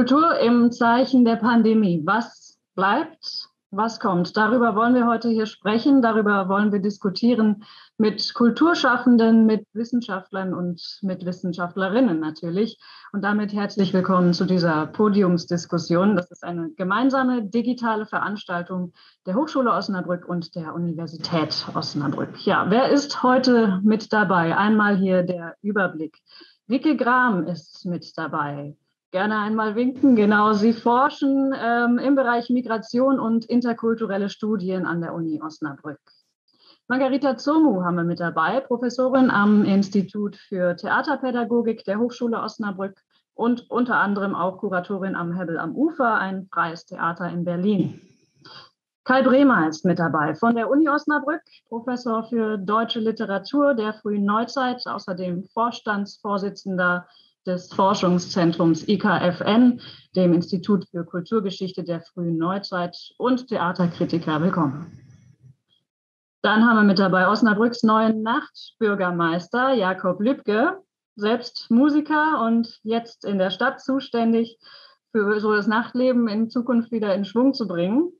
Kultur im Zeichen der Pandemie. Was bleibt? Was kommt? Darüber wollen wir heute hier sprechen. Darüber wollen wir diskutieren mit Kulturschaffenden, mit Wissenschaftlern und mit Wissenschaftlerinnen natürlich. Und damit herzlich willkommen zu dieser Podiumsdiskussion. Das ist eine gemeinsame digitale Veranstaltung der Hochschule Osnabrück und der Universität Osnabrück. Ja, wer ist heute mit dabei? Einmal hier der Überblick. Wicke Gram ist mit dabei. Gerne einmal winken. Genau, Sie forschen ähm, im Bereich Migration und interkulturelle Studien an der Uni Osnabrück. Margarita Zomu haben wir mit dabei, Professorin am Institut für Theaterpädagogik der Hochschule Osnabrück und unter anderem auch Kuratorin am Hebbel am Ufer, ein freies Theater in Berlin. Kai Bremer ist mit dabei von der Uni Osnabrück, Professor für deutsche Literatur der frühen Neuzeit, außerdem Vorstandsvorsitzender des Forschungszentrums IKFN, dem Institut für Kulturgeschichte der frühen Neuzeit und Theaterkritiker. Willkommen. Dann haben wir mit dabei Osnabrücks neuen Nachtbürgermeister Jakob Lübke, selbst Musiker und jetzt in der Stadt zuständig für so das Nachtleben in Zukunft wieder in Schwung zu bringen.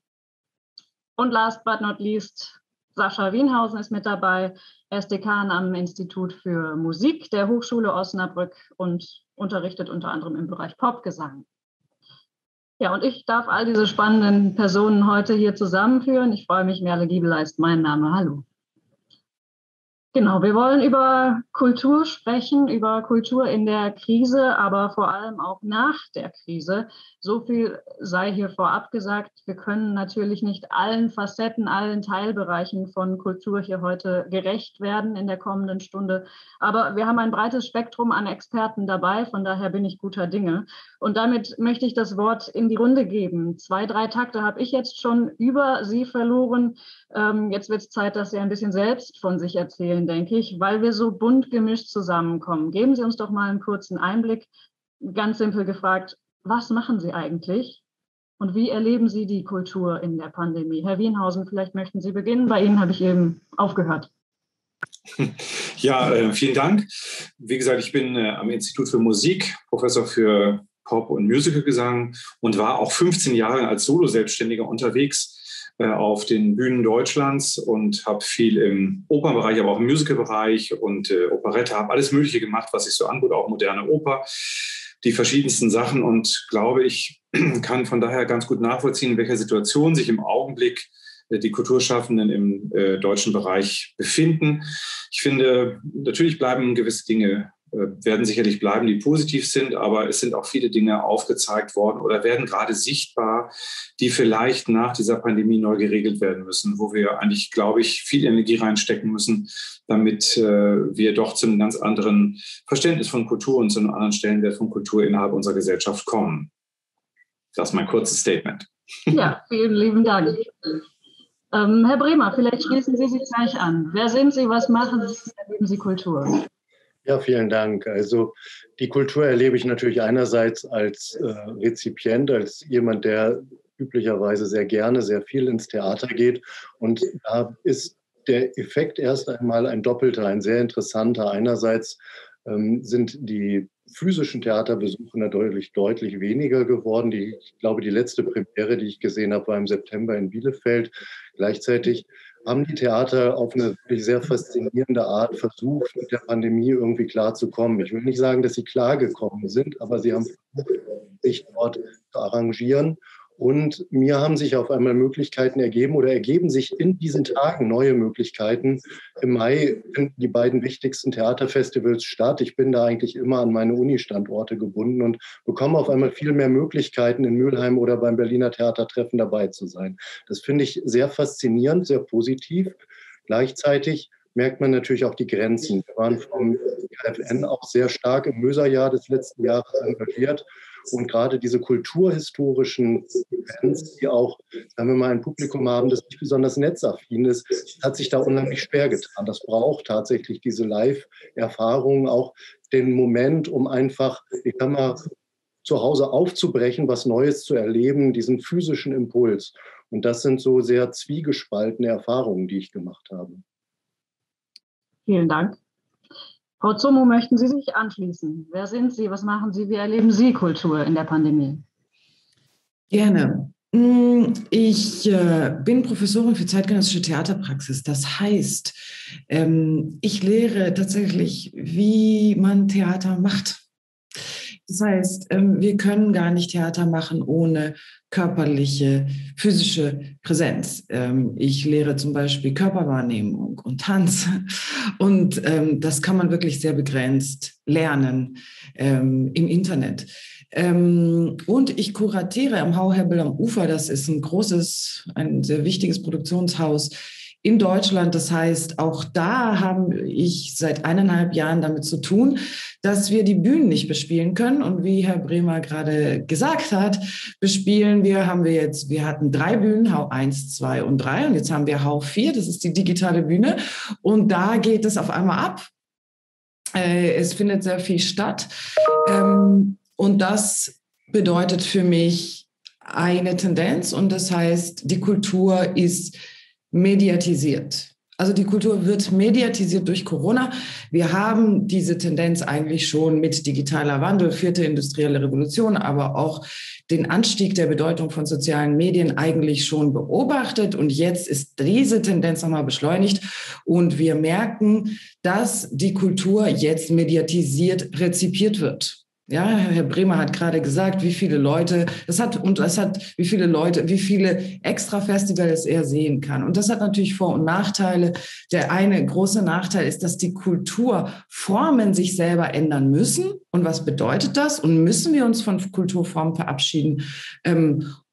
Und last but not least Sascha Wienhausen ist mit dabei. Er ist Dekan am Institut für Musik der Hochschule Osnabrück und unterrichtet unter anderem im Bereich Popgesang. Ja, und ich darf all diese spannenden Personen heute hier zusammenführen. Ich freue mich, Merle Giebelei ist mein Name. Hallo. Genau, wir wollen über Kultur sprechen, über Kultur in der Krise, aber vor allem auch nach der Krise. So viel sei hier vorab gesagt. Wir können natürlich nicht allen Facetten, allen Teilbereichen von Kultur hier heute gerecht werden in der kommenden Stunde. Aber wir haben ein breites Spektrum an Experten dabei. Von daher bin ich guter Dinge. Und damit möchte ich das Wort in die Runde geben. Zwei, drei Takte habe ich jetzt schon über Sie verloren. Ähm, jetzt wird es Zeit, dass Sie ein bisschen selbst von sich erzählen erzählen, denke ich, weil wir so bunt gemischt zusammenkommen. Geben Sie uns doch mal einen kurzen Einblick. Ganz simpel gefragt, was machen Sie eigentlich und wie erleben Sie die Kultur in der Pandemie? Herr Wienhausen, vielleicht möchten Sie beginnen. Bei Ihnen habe ich eben aufgehört. Ja, äh, vielen Dank. Wie gesagt, ich bin äh, am Institut für Musik, Professor für Pop- und Musicalgesang und war auch 15 Jahre als Solo-Selbstständiger unterwegs auf den Bühnen Deutschlands und habe viel im Opernbereich, aber auch im Musicalbereich und äh, Operette, habe alles Mögliche gemacht, was sich so anbot, auch moderne Oper, die verschiedensten Sachen und glaube ich, kann von daher ganz gut nachvollziehen, in welcher Situation sich im Augenblick äh, die Kulturschaffenden im äh, deutschen Bereich befinden. Ich finde, natürlich bleiben gewisse Dinge äh, werden sicherlich bleiben, die positiv sind, aber es sind auch viele Dinge aufgezeigt worden oder werden gerade sichtbar, die vielleicht nach dieser Pandemie neu geregelt werden müssen, wo wir eigentlich, glaube ich, viel Energie reinstecken müssen, damit äh, wir doch zu einem ganz anderen Verständnis von Kultur und zu einem anderen Stellenwert von Kultur innerhalb unserer Gesellschaft kommen. Das ist mein kurzes Statement. Ja, vielen lieben Dank. Ähm, Herr Bremer, vielleicht schließen Sie sich gleich an. Wer sind Sie? Was machen Sie? Erleben Sie Kultur? Ja, vielen Dank. Also die Kultur erlebe ich natürlich einerseits als äh, Rezipient, als jemand, der üblicherweise sehr gerne, sehr viel ins Theater geht. Und da ist der Effekt erst einmal ein doppelter, ein sehr interessanter. Einerseits ähm, sind die physischen Theaterbesuche natürlich deutlich weniger geworden. Die, ich glaube, die letzte Premiere, die ich gesehen habe, war im September in Bielefeld. Gleichzeitig haben die Theater auf eine wirklich sehr faszinierende Art versucht, mit der Pandemie irgendwie klarzukommen. Ich will nicht sagen, dass sie klargekommen sind, aber sie haben versucht, sich dort zu arrangieren und mir haben sich auf einmal Möglichkeiten ergeben oder ergeben sich in diesen Tagen neue Möglichkeiten. Im Mai finden die beiden wichtigsten Theaterfestivals statt. Ich bin da eigentlich immer an meine Uni-Standorte gebunden und bekomme auf einmal viel mehr Möglichkeiten, in Mülheim oder beim Berliner Theatertreffen dabei zu sein. Das finde ich sehr faszinierend, sehr positiv. Gleichzeitig merkt man natürlich auch die Grenzen. Wir waren vom KFN auch sehr stark im Möserjahr des letzten Jahres engagiert und gerade diese kulturhistorischen Events, die auch, sagen wir mal, ein Publikum haben, das nicht besonders netzaffin ist, hat sich da unheimlich schwer getan. Das braucht tatsächlich diese Live-Erfahrung, auch den Moment, um einfach, ich sag mal, zu Hause aufzubrechen, was Neues zu erleben, diesen physischen Impuls. Und das sind so sehr zwiegespaltene Erfahrungen, die ich gemacht habe. Vielen Dank. Frau Zummo, möchten Sie sich anschließen? Wer sind Sie? Was machen Sie? Wie erleben Sie Kultur in der Pandemie? Gerne. Mm, ich äh, bin Professorin für zeitgenössische Theaterpraxis. Das heißt, ähm, ich lehre tatsächlich, wie man Theater macht. Das heißt, ähm, wir können gar nicht Theater machen ohne körperliche, physische Präsenz. Ähm, ich lehre zum Beispiel Körperwahrnehmung und Tanz. Und das kann man wirklich sehr begrenzt lernen im Internet. Ähm, und ich kuratiere am Hauherbel am Ufer. Das ist ein großes, ein sehr wichtiges Produktionshaus in Deutschland. Das heißt, auch da haben ich seit eineinhalb Jahren damit zu tun, dass wir die Bühnen nicht bespielen können. Und wie Herr Bremer gerade gesagt hat, bespielen wir, haben wir jetzt, wir hatten drei Bühnen, Hau 1, 2 und 3 und jetzt haben wir Hau 4, das ist die digitale Bühne. Und da geht es auf einmal ab. Äh, es findet sehr viel statt. Ähm, und das bedeutet für mich eine Tendenz und das heißt, die Kultur ist mediatisiert. Also die Kultur wird mediatisiert durch Corona. Wir haben diese Tendenz eigentlich schon mit digitaler Wandel, vierte industrielle Revolution, aber auch den Anstieg der Bedeutung von sozialen Medien eigentlich schon beobachtet. Und jetzt ist diese Tendenz nochmal beschleunigt. Und wir merken, dass die Kultur jetzt mediatisiert rezipiert wird. Ja, Herr Bremer hat gerade gesagt, wie viele Leute, das hat, und das hat, wie viele Leute, wie viele Extra-Festivals er sehen kann. Und das hat natürlich Vor- und Nachteile. Der eine große Nachteil ist, dass die Kulturformen sich selber ändern müssen. Und was bedeutet das? Und müssen wir uns von Kulturformen verabschieden?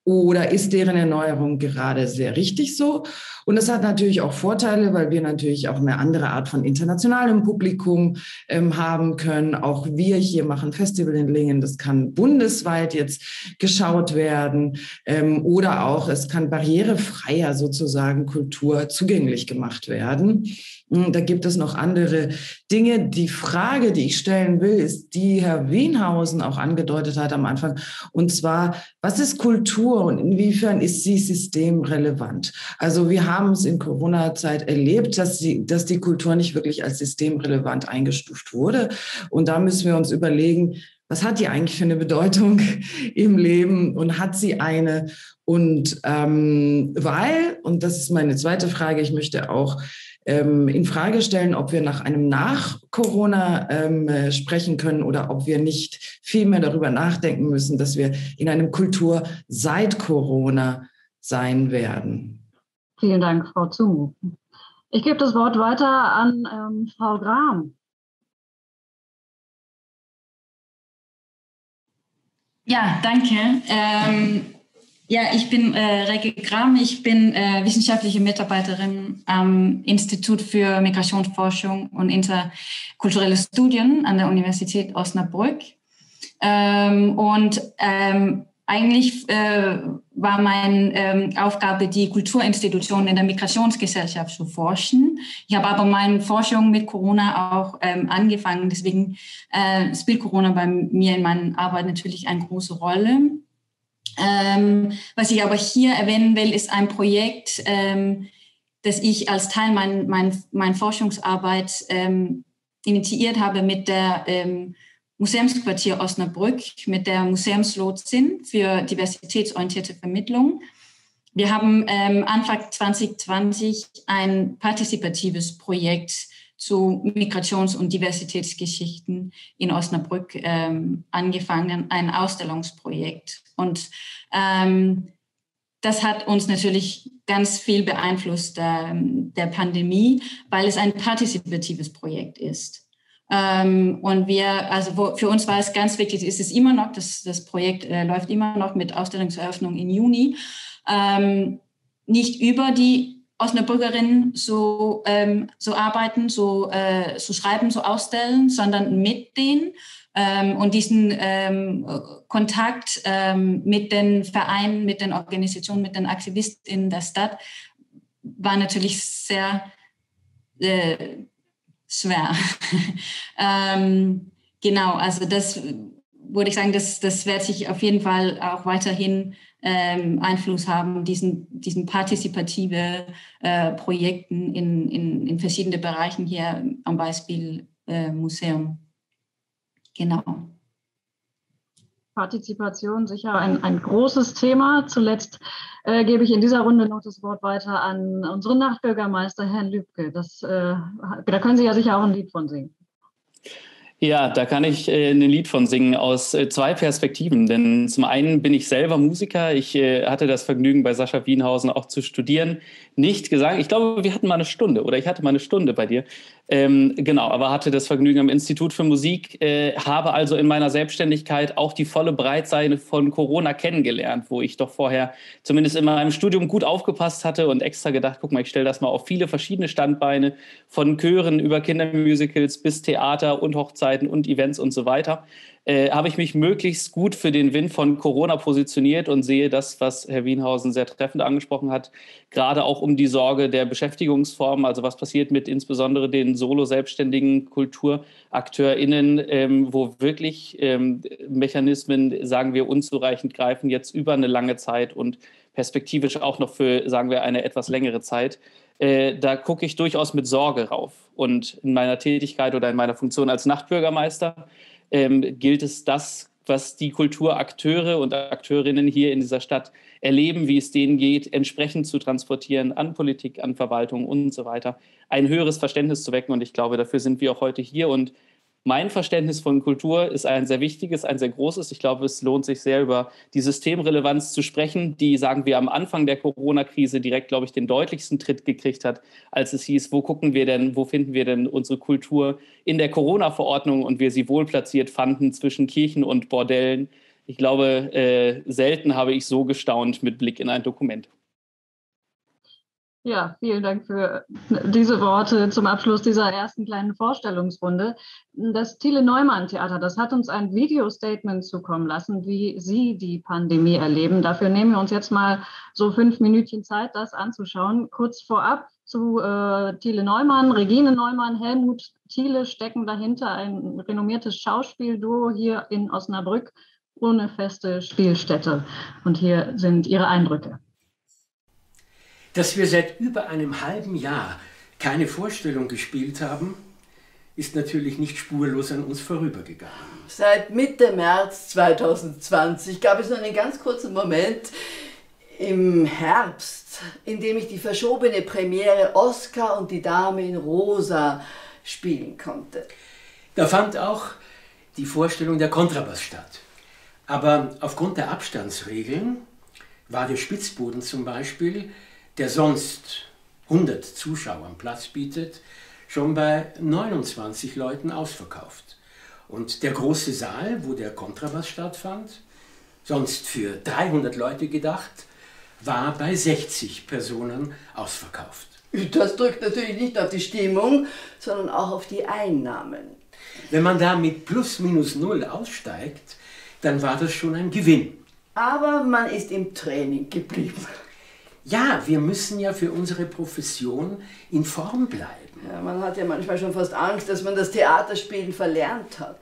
Oder ist deren Erneuerung gerade sehr richtig so? Und das hat natürlich auch Vorteile, weil wir natürlich auch eine andere Art von internationalem Publikum ähm, haben können. Auch wir hier machen Festival in Lingen. Das kann bundesweit jetzt geschaut werden. Ähm, oder auch es kann barrierefreier sozusagen Kultur zugänglich gemacht werden. Hm, da gibt es noch andere Dinge. Die Frage, die ich stellen will, ist, die Herr Wienhausen auch angedeutet hat am Anfang. Und zwar, was ist Kultur und inwiefern ist sie systemrelevant? Also wir haben es in Corona-Zeit erlebt, dass, sie, dass die Kultur nicht wirklich als systemrelevant eingestuft wurde. Und da müssen wir uns überlegen, was hat die eigentlich für eine Bedeutung im Leben und hat sie eine? Und ähm, weil, und das ist meine zweite Frage, ich möchte auch ähm, in Frage stellen, ob wir nach einem Nach-Corona ähm, äh, sprechen können oder ob wir nicht viel mehr darüber nachdenken müssen, dass wir in einem Kultur seit Corona sein werden. Vielen Dank, Frau Zumu. Ich gebe das Wort weiter an ähm, Frau Gram. Ja, danke. Ähm, ja, ich bin äh, Reke Gram, ich bin äh, wissenschaftliche Mitarbeiterin am Institut für Migrationsforschung und interkulturelle Studien an der Universität Osnabrück. Ähm, und ähm, eigentlich äh, war meine ähm, Aufgabe, die Kulturinstitutionen in der Migrationsgesellschaft zu forschen. Ich habe aber meine Forschung mit Corona auch ähm, angefangen. Deswegen äh, spielt Corona bei mir in meiner Arbeit natürlich eine große Rolle. Ähm, was ich aber hier erwähnen will, ist ein Projekt, ähm, das ich als Teil meiner mein, mein Forschungsarbeit ähm, initiiert habe mit der ähm, Museumsquartier Osnabrück, mit der Museumslotsin für diversitätsorientierte Vermittlung. Wir haben ähm, Anfang 2020 ein partizipatives Projekt zu Migrations- und Diversitätsgeschichten in Osnabrück ähm, angefangen, ein Ausstellungsprojekt. Und ähm, das hat uns natürlich ganz viel beeinflusst äh, der Pandemie, weil es ein partizipatives Projekt ist. Ähm, und wir, also wo, für uns war es ganz wichtig, ist es immer noch, das, das Projekt äh, läuft immer noch mit Ausstellungseröffnung im Juni, ähm, nicht über die Osnabrückerinnen so, ähm, so arbeiten, so, äh, so schreiben, so ausstellen, sondern mit denen ähm, und diesen ähm, Kontakt ähm, mit den Vereinen, mit den Organisationen, mit den Aktivisten der Stadt war natürlich sehr äh, schwer. ähm, genau, also das würde ich sagen, das, das wird sich auf jeden Fall auch weiterhin ähm, Einfluss haben, diesen, diesen partizipative äh, Projekten in, in, in verschiedenen Bereichen hier am Beispiel äh, Museum. Genau. Partizipation sicher ein, ein großes Thema. Zuletzt äh, gebe ich in dieser Runde noch das Wort weiter an unseren Nachbürgermeister, Herrn Lübke. Das, äh, da können Sie ja sicher auch ein Lied von singen. Ja, da kann ich äh, ein Lied von singen aus äh, zwei Perspektiven. Denn zum einen bin ich selber Musiker. Ich äh, hatte das Vergnügen, bei Sascha Wienhausen auch zu studieren. Nicht Gesang. Ich glaube, wir hatten mal eine Stunde oder ich hatte mal eine Stunde bei dir. Ähm, genau, aber hatte das Vergnügen am Institut für Musik, äh, habe also in meiner Selbstständigkeit auch die volle Breitseite von Corona kennengelernt, wo ich doch vorher zumindest in meinem Studium gut aufgepasst hatte und extra gedacht, guck mal, ich stelle das mal auf viele verschiedene Standbeine, von Chören über Kindermusicals bis Theater und Hochzeiten und Events und so weiter äh, habe ich mich möglichst gut für den Wind von Corona positioniert und sehe das, was Herr Wienhausen sehr treffend angesprochen hat, gerade auch um die Sorge der Beschäftigungsformen, also was passiert mit insbesondere den solo-selbstständigen KulturakteurInnen, ähm, wo wirklich ähm, Mechanismen, sagen wir, unzureichend greifen, jetzt über eine lange Zeit und perspektivisch auch noch für, sagen wir, eine etwas längere Zeit. Äh, da gucke ich durchaus mit Sorge rauf. Und in meiner Tätigkeit oder in meiner Funktion als Nachtbürgermeister ähm, gilt es das, was die Kulturakteure und Akteurinnen hier in dieser Stadt erleben, wie es denen geht, entsprechend zu transportieren an Politik, an Verwaltung und so weiter, ein höheres Verständnis zu wecken. Und ich glaube, dafür sind wir auch heute hier und mein Verständnis von Kultur ist ein sehr wichtiges, ein sehr großes. Ich glaube, es lohnt sich sehr, über die Systemrelevanz zu sprechen, die, sagen wir, am Anfang der Corona-Krise direkt, glaube ich, den deutlichsten Tritt gekriegt hat, als es hieß, wo gucken wir denn, wo finden wir denn unsere Kultur in der Corona-Verordnung und wir sie wohl platziert fanden zwischen Kirchen und Bordellen. Ich glaube, äh, selten habe ich so gestaunt mit Blick in ein Dokument. Ja, vielen Dank für diese Worte zum Abschluss dieser ersten kleinen Vorstellungsrunde. Das Thiele Neumann Theater, das hat uns ein Video-Statement zukommen lassen, wie Sie die Pandemie erleben. Dafür nehmen wir uns jetzt mal so fünf Minütchen Zeit, das anzuschauen. Kurz vorab zu äh, Thiele Neumann, Regine Neumann, Helmut Thiele stecken dahinter ein renommiertes Schauspielduo hier in Osnabrück ohne feste Spielstätte. Und hier sind Ihre Eindrücke. Dass wir seit über einem halben Jahr keine Vorstellung gespielt haben, ist natürlich nicht spurlos an uns vorübergegangen. Seit Mitte März 2020 gab es nur einen ganz kurzen Moment im Herbst, in dem ich die verschobene Premiere Oscar und die Dame in Rosa spielen konnte. Da fand auch die Vorstellung der Kontrabass statt. Aber aufgrund der Abstandsregeln war der Spitzboden zum Beispiel der sonst 100 Zuschauern Platz bietet, schon bei 29 Leuten ausverkauft. Und der große Saal, wo der Kontrabass stattfand, sonst für 300 Leute gedacht, war bei 60 Personen ausverkauft. Das drückt natürlich nicht auf die Stimmung, sondern auch auf die Einnahmen. Wenn man da mit plus minus null aussteigt, dann war das schon ein Gewinn. Aber man ist im Training geblieben. Ja, wir müssen ja für unsere Profession in Form bleiben. Ja, man hat ja manchmal schon fast Angst, dass man das Theaterspielen verlernt hat.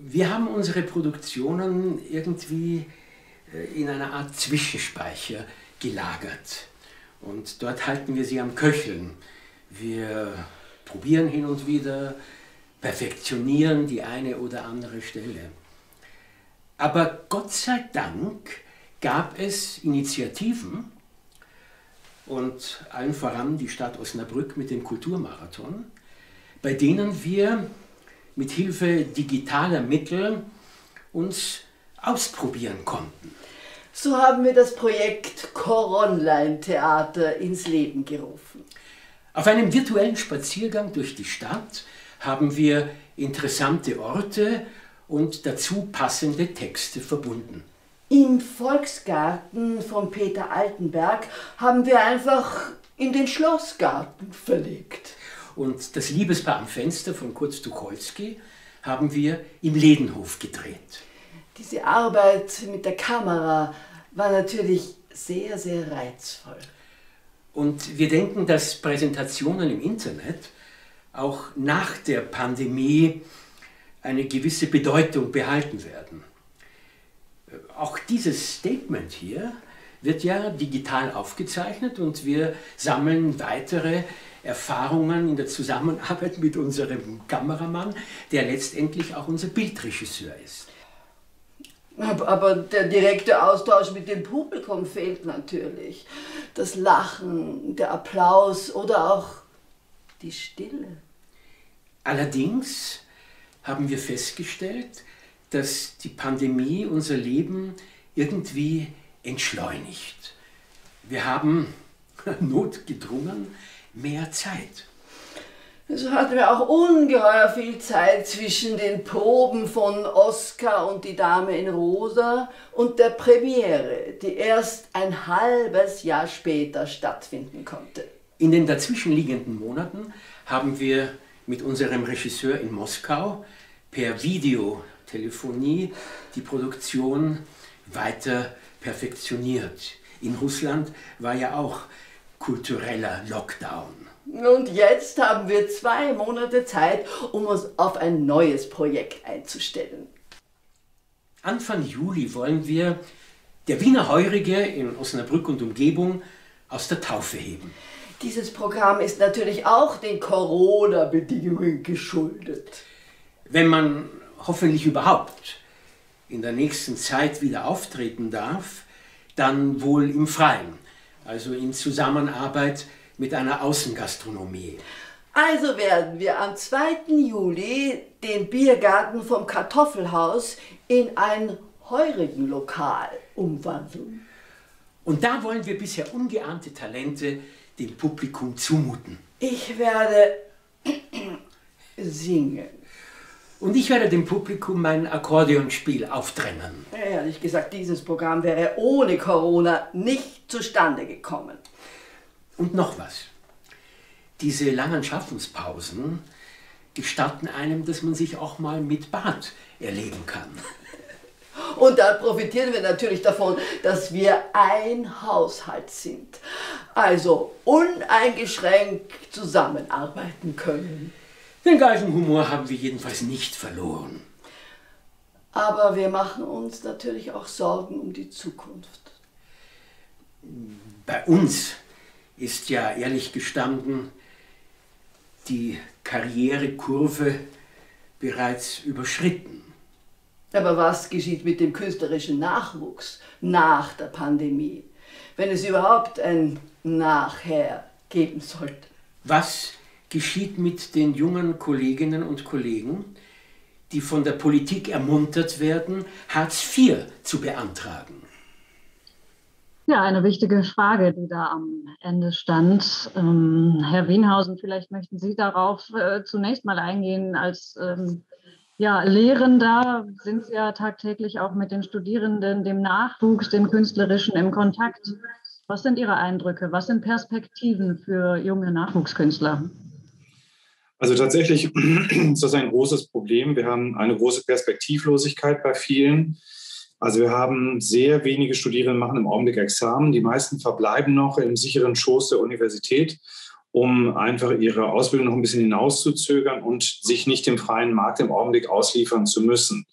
Wir haben unsere Produktionen irgendwie äh, in einer Art Zwischenspeicher gelagert. Und dort halten wir sie am Köcheln. Wir probieren hin und wieder, perfektionieren die eine oder andere Stelle. Aber Gott sei Dank gab es Initiativen, und allen voran die Stadt Osnabrück mit dem Kulturmarathon, bei denen wir mit Hilfe digitaler Mittel uns ausprobieren konnten. So haben wir das Projekt Coronline Theater ins Leben gerufen. Auf einem virtuellen Spaziergang durch die Stadt haben wir interessante Orte und dazu passende Texte verbunden. Im Volksgarten von Peter Altenberg haben wir einfach in den Schlossgarten verlegt. Und das Liebespaar am Fenster von Kurt Tucholsky haben wir im Ledenhof gedreht. Diese Arbeit mit der Kamera war natürlich sehr, sehr reizvoll. Und wir denken, dass Präsentationen im Internet auch nach der Pandemie eine gewisse Bedeutung behalten werden auch dieses Statement hier wird ja digital aufgezeichnet und wir sammeln weitere Erfahrungen in der Zusammenarbeit mit unserem Kameramann, der letztendlich auch unser Bildregisseur ist. Aber der direkte Austausch mit dem Publikum fehlt natürlich. Das Lachen, der Applaus oder auch die Stille. Allerdings haben wir festgestellt, dass die Pandemie unser Leben irgendwie entschleunigt. Wir haben notgedrungen mehr Zeit. So hatten wir auch ungeheuer viel Zeit zwischen den Proben von Oscar und die Dame in Rosa und der Premiere, die erst ein halbes Jahr später stattfinden konnte. In den dazwischenliegenden Monaten haben wir mit unserem Regisseur in Moskau per Videotelefonie die Produktion weiter perfektioniert. In Russland war ja auch kultureller Lockdown. Und jetzt haben wir zwei Monate Zeit, um uns auf ein neues Projekt einzustellen. Anfang Juli wollen wir der Wiener Heurige in Osnabrück und Umgebung aus der Taufe heben. Dieses Programm ist natürlich auch den Corona-Bedingungen geschuldet. Wenn man hoffentlich überhaupt in der nächsten Zeit wieder auftreten darf, dann wohl im Freien, also in Zusammenarbeit mit einer Außengastronomie. Also werden wir am 2. Juli den Biergarten vom Kartoffelhaus in ein heurigen Lokal umwandeln. Und da wollen wir bisher ungeahnte Talente dem Publikum zumuten. Ich werde singen. Und ich werde dem Publikum mein Akkordeonspiel aufdrängen. Ehrlich gesagt, dieses Programm wäre ohne Corona nicht zustande gekommen. Und noch was. Diese langen Schaffenspausen gestatten einem, dass man sich auch mal mit Bad erleben kann. Und dann profitieren wir natürlich davon, dass wir ein Haushalt sind. Also uneingeschränkt zusammenarbeiten können. Den Geigenhumor haben wir jedenfalls nicht verloren. Aber wir machen uns natürlich auch Sorgen um die Zukunft. Bei uns ist ja ehrlich gestanden die Karrierekurve bereits überschritten. Aber was geschieht mit dem künstlerischen Nachwuchs nach der Pandemie, wenn es überhaupt ein Nachher geben sollte? Was geschieht mit den jungen Kolleginnen und Kollegen, die von der Politik ermuntert werden, Hartz IV zu beantragen? Ja, eine wichtige Frage, die da am Ende stand. Ähm, Herr Wienhausen, vielleicht möchten Sie darauf äh, zunächst mal eingehen. Als ähm, ja, Lehrender sind ja tagtäglich auch mit den Studierenden, dem Nachwuchs, dem Künstlerischen im Kontakt. Was sind Ihre Eindrücke? Was sind Perspektiven für junge Nachwuchskünstler? Also tatsächlich ist das ein großes Problem. Wir haben eine große Perspektivlosigkeit bei vielen. Also wir haben sehr wenige Studierende machen im Augenblick Examen. Die meisten verbleiben noch im sicheren Schoß der Universität, um einfach ihre Ausbildung noch ein bisschen hinauszuzögern und sich nicht dem freien Markt im Augenblick ausliefern zu müssen.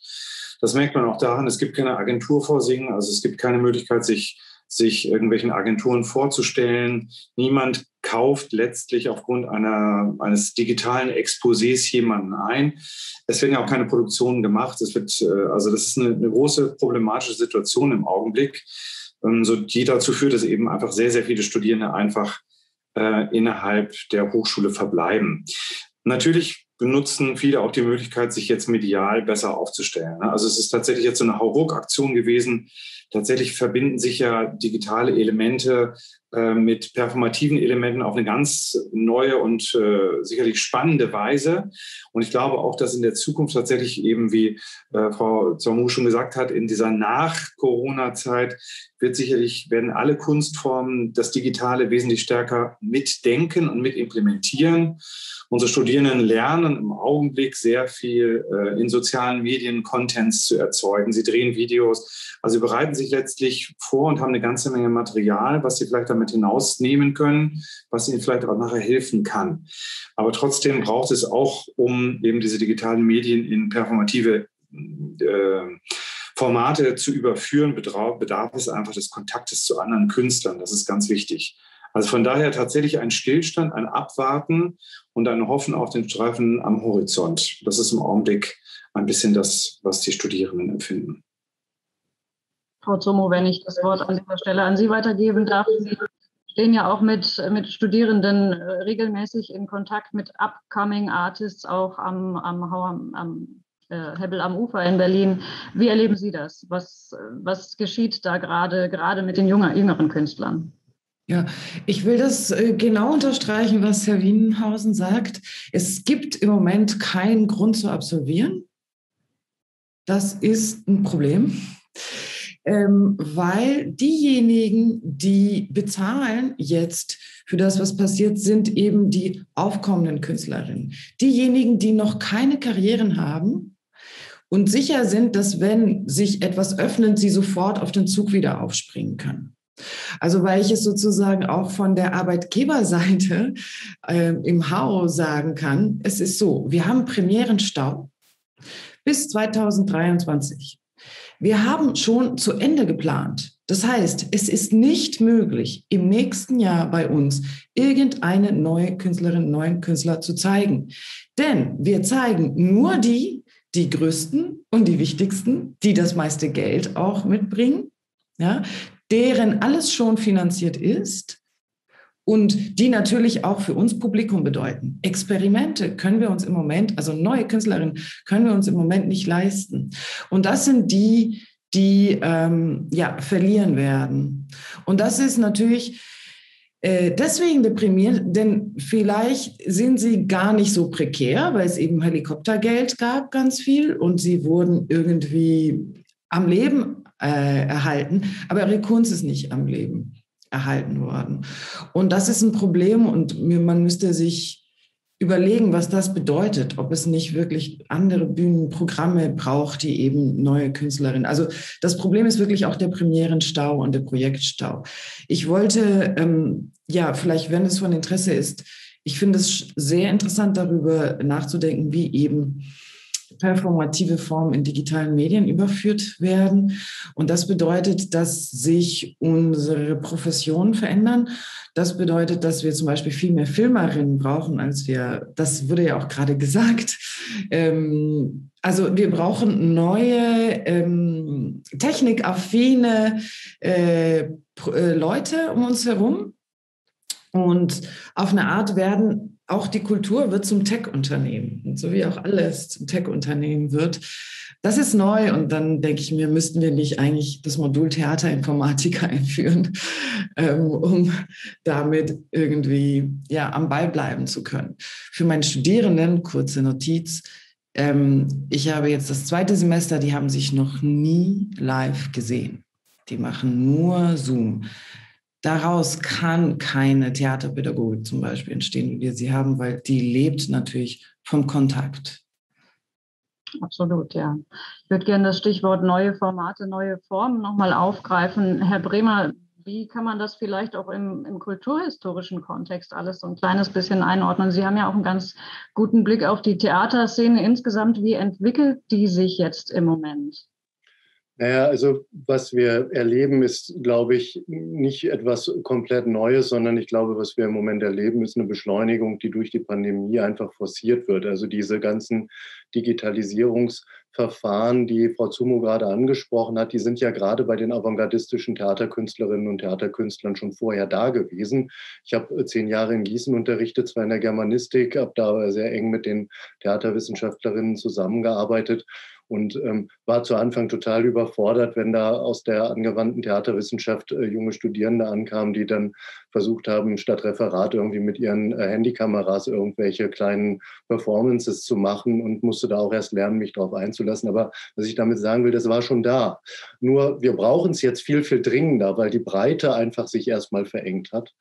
Das merkt man auch daran, es gibt keine Agentur vor Singen, also es gibt keine Möglichkeit, sich sich irgendwelchen Agenturen vorzustellen. Niemand kauft letztlich aufgrund einer, eines digitalen Exposés jemanden ein. Es werden ja auch keine Produktionen gemacht. Es wird, äh, also das ist eine, eine große problematische Situation im Augenblick, ähm, so, die dazu führt, dass eben einfach sehr, sehr viele Studierende einfach äh, innerhalb der Hochschule verbleiben. Natürlich benutzen viele auch die Möglichkeit, sich jetzt medial besser aufzustellen. Also es ist tatsächlich jetzt so eine Hauruck-Aktion gewesen, tatsächlich verbinden sich ja digitale Elemente äh, mit performativen Elementen auf eine ganz neue und äh, sicherlich spannende Weise. Und ich glaube auch, dass in der Zukunft tatsächlich eben, wie äh, Frau Zormu schon gesagt hat, in dieser Nach-Corona-Zeit wird sicherlich, werden alle Kunstformen das Digitale wesentlich stärker mitdenken und mitimplementieren. Unsere Studierenden lernen im Augenblick sehr viel äh, in sozialen Medien Contents zu erzeugen. Sie drehen Videos, also sie bereiten sich letztlich vor und haben eine ganze Menge Material, was sie vielleicht damit hinausnehmen können, was ihnen vielleicht auch nachher helfen kann. Aber trotzdem braucht es auch, um eben diese digitalen Medien in performative äh, Formate zu überführen, bedarf es einfach des Kontaktes zu anderen Künstlern. Das ist ganz wichtig. Also von daher tatsächlich ein Stillstand, ein Abwarten und ein Hoffen auf den Streifen am Horizont. Das ist im Augenblick ein bisschen das, was die Studierenden empfinden. Frau Zomo, wenn ich das Wort an dieser Stelle an Sie weitergeben darf. Sie stehen ja auch mit, mit Studierenden äh, regelmäßig in Kontakt mit upcoming Artists, auch am, am, am, am äh, Hebbel am Ufer in Berlin. Wie erleben Sie das? Was, was geschieht da gerade, gerade mit den jünger, jüngeren Künstlern? Ja, ich will das äh, genau unterstreichen, was Herr Wienhausen sagt. Es gibt im Moment keinen Grund zu absolvieren. Das ist ein Problem ähm, weil diejenigen, die bezahlen jetzt für das, was passiert, sind eben die aufkommenden Künstlerinnen. Diejenigen, die noch keine Karrieren haben und sicher sind, dass wenn sich etwas öffnet, sie sofort auf den Zug wieder aufspringen können. Also weil ich es sozusagen auch von der Arbeitgeberseite äh, im HAU sagen kann, es ist so, wir haben Premierenstau bis 2023. Wir haben schon zu Ende geplant. Das heißt, es ist nicht möglich, im nächsten Jahr bei uns irgendeine neue Künstlerin, neuen Künstler zu zeigen. Denn wir zeigen nur die, die größten und die wichtigsten, die das meiste Geld auch mitbringen, ja, deren alles schon finanziert ist und die natürlich auch für uns Publikum bedeuten. Experimente können wir uns im Moment, also neue Künstlerinnen können wir uns im Moment nicht leisten. Und das sind die, die ähm, ja, verlieren werden. Und das ist natürlich äh, deswegen deprimierend, denn vielleicht sind sie gar nicht so prekär, weil es eben Helikoptergeld gab, ganz viel, und sie wurden irgendwie am Leben äh, erhalten, aber ihre Kunst ist nicht am Leben erhalten worden. Und das ist ein Problem und man müsste sich überlegen, was das bedeutet, ob es nicht wirklich andere Bühnenprogramme braucht, die eben neue Künstlerinnen. Also das Problem ist wirklich auch der Premierenstau und der Projektstau. Ich wollte, ähm, ja, vielleicht, wenn es von Interesse ist, ich finde es sehr interessant, darüber nachzudenken, wie eben performative Formen in digitalen Medien überführt werden. Und das bedeutet, dass sich unsere Professionen verändern. Das bedeutet, dass wir zum Beispiel viel mehr Filmerinnen brauchen, als wir, das wurde ja auch gerade gesagt. Ähm, also wir brauchen neue ähm, technikaffine äh, äh, Leute um uns herum. Und auf eine Art werden auch die Kultur wird zum Tech-Unternehmen, so wie auch alles zum Tech-Unternehmen wird. Das ist neu und dann denke ich mir, müssten wir nicht eigentlich das Modul Theaterinformatiker einführen, ähm, um damit irgendwie ja, am Ball bleiben zu können. Für meine Studierenden, kurze Notiz, ähm, ich habe jetzt das zweite Semester, die haben sich noch nie live gesehen. Die machen nur Zoom. Daraus kann keine Theaterpädagogik zum Beispiel entstehen, wie wir sie haben, weil die lebt natürlich vom Kontakt. Absolut, ja. Ich würde gerne das Stichwort neue Formate, neue Formen nochmal aufgreifen. Herr Bremer, wie kann man das vielleicht auch im, im, kulturhistorischen Kontext alles so ein kleines bisschen einordnen? Sie haben ja auch einen ganz guten Blick auf die Theaterszene insgesamt. Wie entwickelt die sich jetzt im Moment? Naja, also was wir erleben, ist, glaube ich, nicht etwas komplett Neues, sondern ich glaube, was wir im Moment erleben, ist eine Beschleunigung, die durch die Pandemie einfach forciert wird. Also diese ganzen Digitalisierungsverfahren, die Frau Zumo gerade angesprochen hat, die sind ja gerade bei den avantgardistischen Theaterkünstlerinnen und Theaterkünstlern schon vorher da gewesen. Ich habe zehn Jahre in Gießen unterrichtet, zwar in der Germanistik, habe da sehr eng mit den Theaterwissenschaftlerinnen zusammengearbeitet und ähm, war zu Anfang total überfordert, wenn da aus der angewandten Theaterwissenschaft äh, junge Studierende ankamen, die dann versucht haben, statt Referat irgendwie mit ihren äh, Handykameras irgendwelche kleinen Performances zu machen und musste da auch erst lernen, mich darauf einzulassen. Aber was ich damit sagen will, das war schon da. Nur wir brauchen es jetzt viel, viel dringender, weil die Breite einfach sich erstmal verengt hat.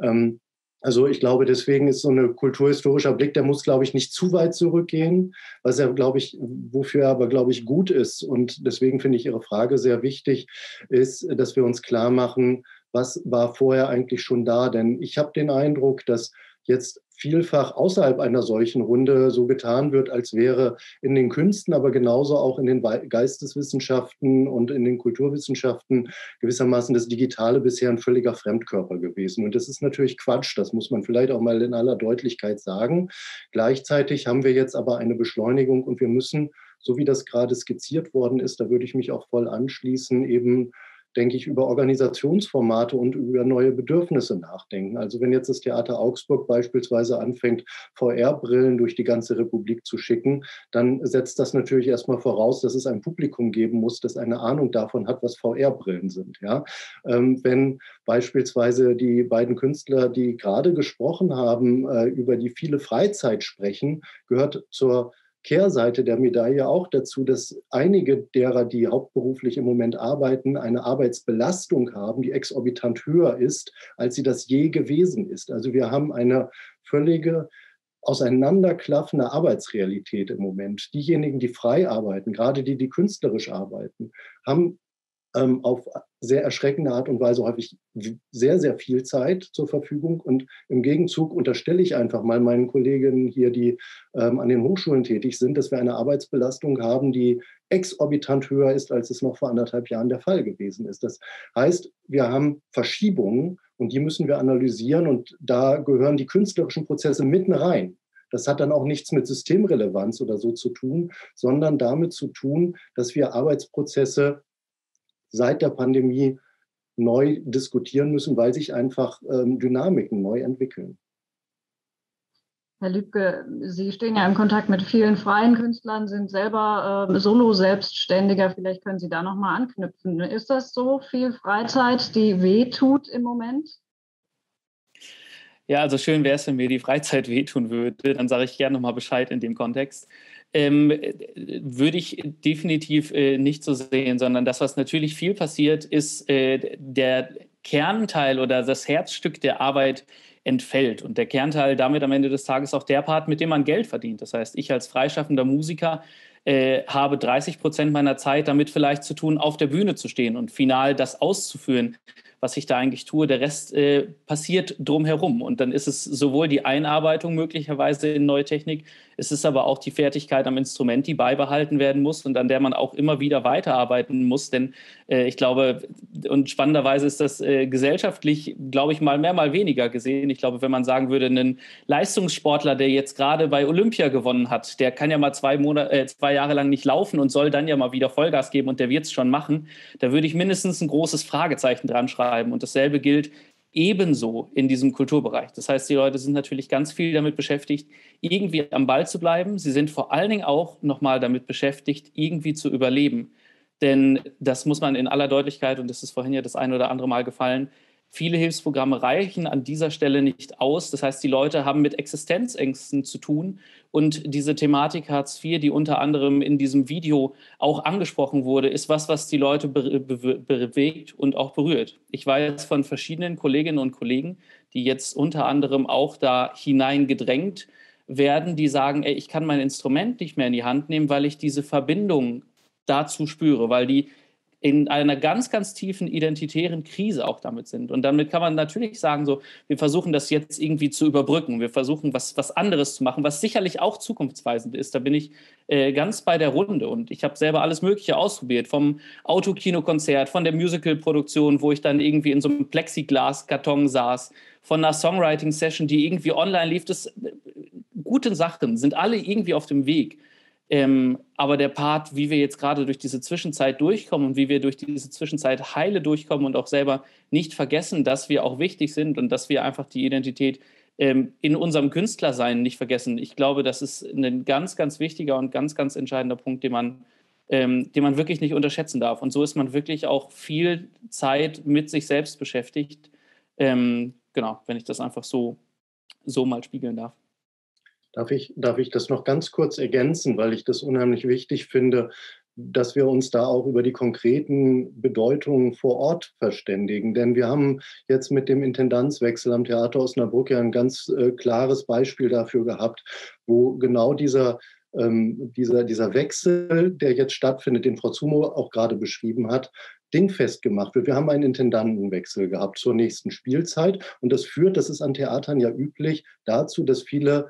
Ähm, also ich glaube, deswegen ist so ein kulturhistorischer Blick, der muss, glaube ich, nicht zu weit zurückgehen, was er, glaube ich, wofür er aber, glaube ich, gut ist. Und deswegen finde ich Ihre Frage sehr wichtig, ist, dass wir uns klar machen, was war vorher eigentlich schon da. Denn ich habe den Eindruck, dass jetzt vielfach außerhalb einer solchen Runde so getan wird, als wäre in den Künsten, aber genauso auch in den Geisteswissenschaften und in den Kulturwissenschaften gewissermaßen das Digitale bisher ein völliger Fremdkörper gewesen. Und das ist natürlich Quatsch, das muss man vielleicht auch mal in aller Deutlichkeit sagen. Gleichzeitig haben wir jetzt aber eine Beschleunigung und wir müssen, so wie das gerade skizziert worden ist, da würde ich mich auch voll anschließen, eben denke ich, über Organisationsformate und über neue Bedürfnisse nachdenken. Also wenn jetzt das Theater Augsburg beispielsweise anfängt, VR-Brillen durch die ganze Republik zu schicken, dann setzt das natürlich erstmal voraus, dass es ein Publikum geben muss, das eine Ahnung davon hat, was VR-Brillen sind. Ja? Ähm, wenn beispielsweise die beiden Künstler, die gerade gesprochen haben, äh, über die viele Freizeit sprechen, gehört zur Kehrseite der Medaille auch dazu, dass einige derer, die hauptberuflich im Moment arbeiten, eine Arbeitsbelastung haben, die exorbitant höher ist, als sie das je gewesen ist. Also wir haben eine völlige auseinanderklaffende Arbeitsrealität im Moment. Diejenigen, die frei arbeiten, gerade die, die künstlerisch arbeiten, haben ähm, auf sehr erschreckende Art und Weise häufig sehr, sehr viel Zeit zur Verfügung. Und im Gegenzug unterstelle ich einfach mal meinen Kolleginnen hier, die ähm, an den Hochschulen tätig sind, dass wir eine Arbeitsbelastung haben, die exorbitant höher ist, als es noch vor anderthalb Jahren der Fall gewesen ist. Das heißt, wir haben Verschiebungen und die müssen wir analysieren und da gehören die künstlerischen Prozesse mitten rein. Das hat dann auch nichts mit Systemrelevanz oder so zu tun, sondern damit zu tun, dass wir Arbeitsprozesse seit der Pandemie neu diskutieren müssen, weil sich einfach ähm, Dynamiken neu entwickeln. Herr Lübke, Sie stehen ja im Kontakt mit vielen freien Künstlern, sind selber äh, Solo-Selbstständiger. Vielleicht können Sie da nochmal anknüpfen. Ist das so viel Freizeit, die wehtut im Moment? Ja, also schön wäre es, wenn mir die Freizeit wehtun würde. Dann sage ich gerne nochmal Bescheid in dem Kontext ähm, würde ich definitiv äh, nicht so sehen, sondern das, was natürlich viel passiert, ist äh, der Kernteil oder das Herzstück der Arbeit entfällt. Und der Kernteil damit am Ende des Tages auch der Part, mit dem man Geld verdient. Das heißt, ich als freischaffender Musiker äh, habe 30 Prozent meiner Zeit damit vielleicht zu tun, auf der Bühne zu stehen und final das auszuführen, was ich da eigentlich tue. Der Rest äh, passiert drumherum. Und dann ist es sowohl die Einarbeitung möglicherweise in neue Technik, es ist aber auch die Fertigkeit am Instrument, die beibehalten werden muss und an der man auch immer wieder weiterarbeiten muss. Denn äh, ich glaube, und spannenderweise ist das äh, gesellschaftlich, glaube ich, mal mehr, mal weniger gesehen. Ich glaube, wenn man sagen würde, ein Leistungssportler, der jetzt gerade bei Olympia gewonnen hat, der kann ja mal zwei, Monate, äh, zwei Jahre lang nicht laufen und soll dann ja mal wieder Vollgas geben und der wird es schon machen. Da würde ich mindestens ein großes Fragezeichen dran schreiben. Und dasselbe gilt ebenso in diesem Kulturbereich. Das heißt, die Leute sind natürlich ganz viel damit beschäftigt, irgendwie am Ball zu bleiben. Sie sind vor allen Dingen auch nochmal damit beschäftigt, irgendwie zu überleben. Denn das muss man in aller Deutlichkeit, und das ist vorhin ja das ein oder andere Mal gefallen, Viele Hilfsprogramme reichen an dieser Stelle nicht aus. Das heißt, die Leute haben mit Existenzängsten zu tun. Und diese Thematik Hartz IV, die unter anderem in diesem Video auch angesprochen wurde, ist was, was die Leute be be bewegt und auch berührt. Ich weiß von verschiedenen Kolleginnen und Kollegen, die jetzt unter anderem auch da hineingedrängt werden, die sagen, ey, ich kann mein Instrument nicht mehr in die Hand nehmen, weil ich diese Verbindung dazu spüre, weil die in einer ganz, ganz tiefen identitären Krise auch damit sind. Und damit kann man natürlich sagen, so, wir versuchen das jetzt irgendwie zu überbrücken. Wir versuchen was, was anderes zu machen, was sicherlich auch zukunftsweisend ist. Da bin ich äh, ganz bei der Runde. Und ich habe selber alles Mögliche ausprobiert, vom Autokinokonzert, von der Musicalproduktion, wo ich dann irgendwie in so einem Plexiglas-Karton saß, von einer Songwriting-Session, die irgendwie online lief. Das, äh, gute Sachen sind alle irgendwie auf dem Weg. Ähm, aber der Part, wie wir jetzt gerade durch diese Zwischenzeit durchkommen und wie wir durch diese Zwischenzeit heile durchkommen und auch selber nicht vergessen, dass wir auch wichtig sind und dass wir einfach die Identität ähm, in unserem Künstlersein nicht vergessen. Ich glaube, das ist ein ganz, ganz wichtiger und ganz, ganz entscheidender Punkt, den man, ähm, den man wirklich nicht unterschätzen darf. Und so ist man wirklich auch viel Zeit mit sich selbst beschäftigt. Ähm, genau, wenn ich das einfach so, so mal spiegeln darf. Darf ich, darf ich das noch ganz kurz ergänzen, weil ich das unheimlich wichtig finde, dass wir uns da auch über die konkreten Bedeutungen vor Ort verständigen. Denn wir haben jetzt mit dem Intendanzwechsel am Theater Osnabrück ja ein ganz äh, klares Beispiel dafür gehabt, wo genau dieser, ähm, dieser, dieser Wechsel, der jetzt stattfindet, den Frau Zumo auch gerade beschrieben hat, dingfest gemacht wird. Wir haben einen Intendantenwechsel gehabt zur nächsten Spielzeit und das führt, das ist an Theatern ja üblich, dazu, dass viele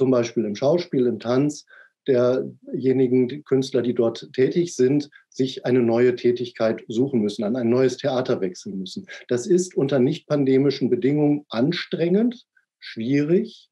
zum Beispiel im Schauspiel, im Tanz, derjenigen Künstler, die dort tätig sind, sich eine neue Tätigkeit suchen müssen, an ein neues Theater wechseln müssen. Das ist unter nicht pandemischen Bedingungen anstrengend, schwierig,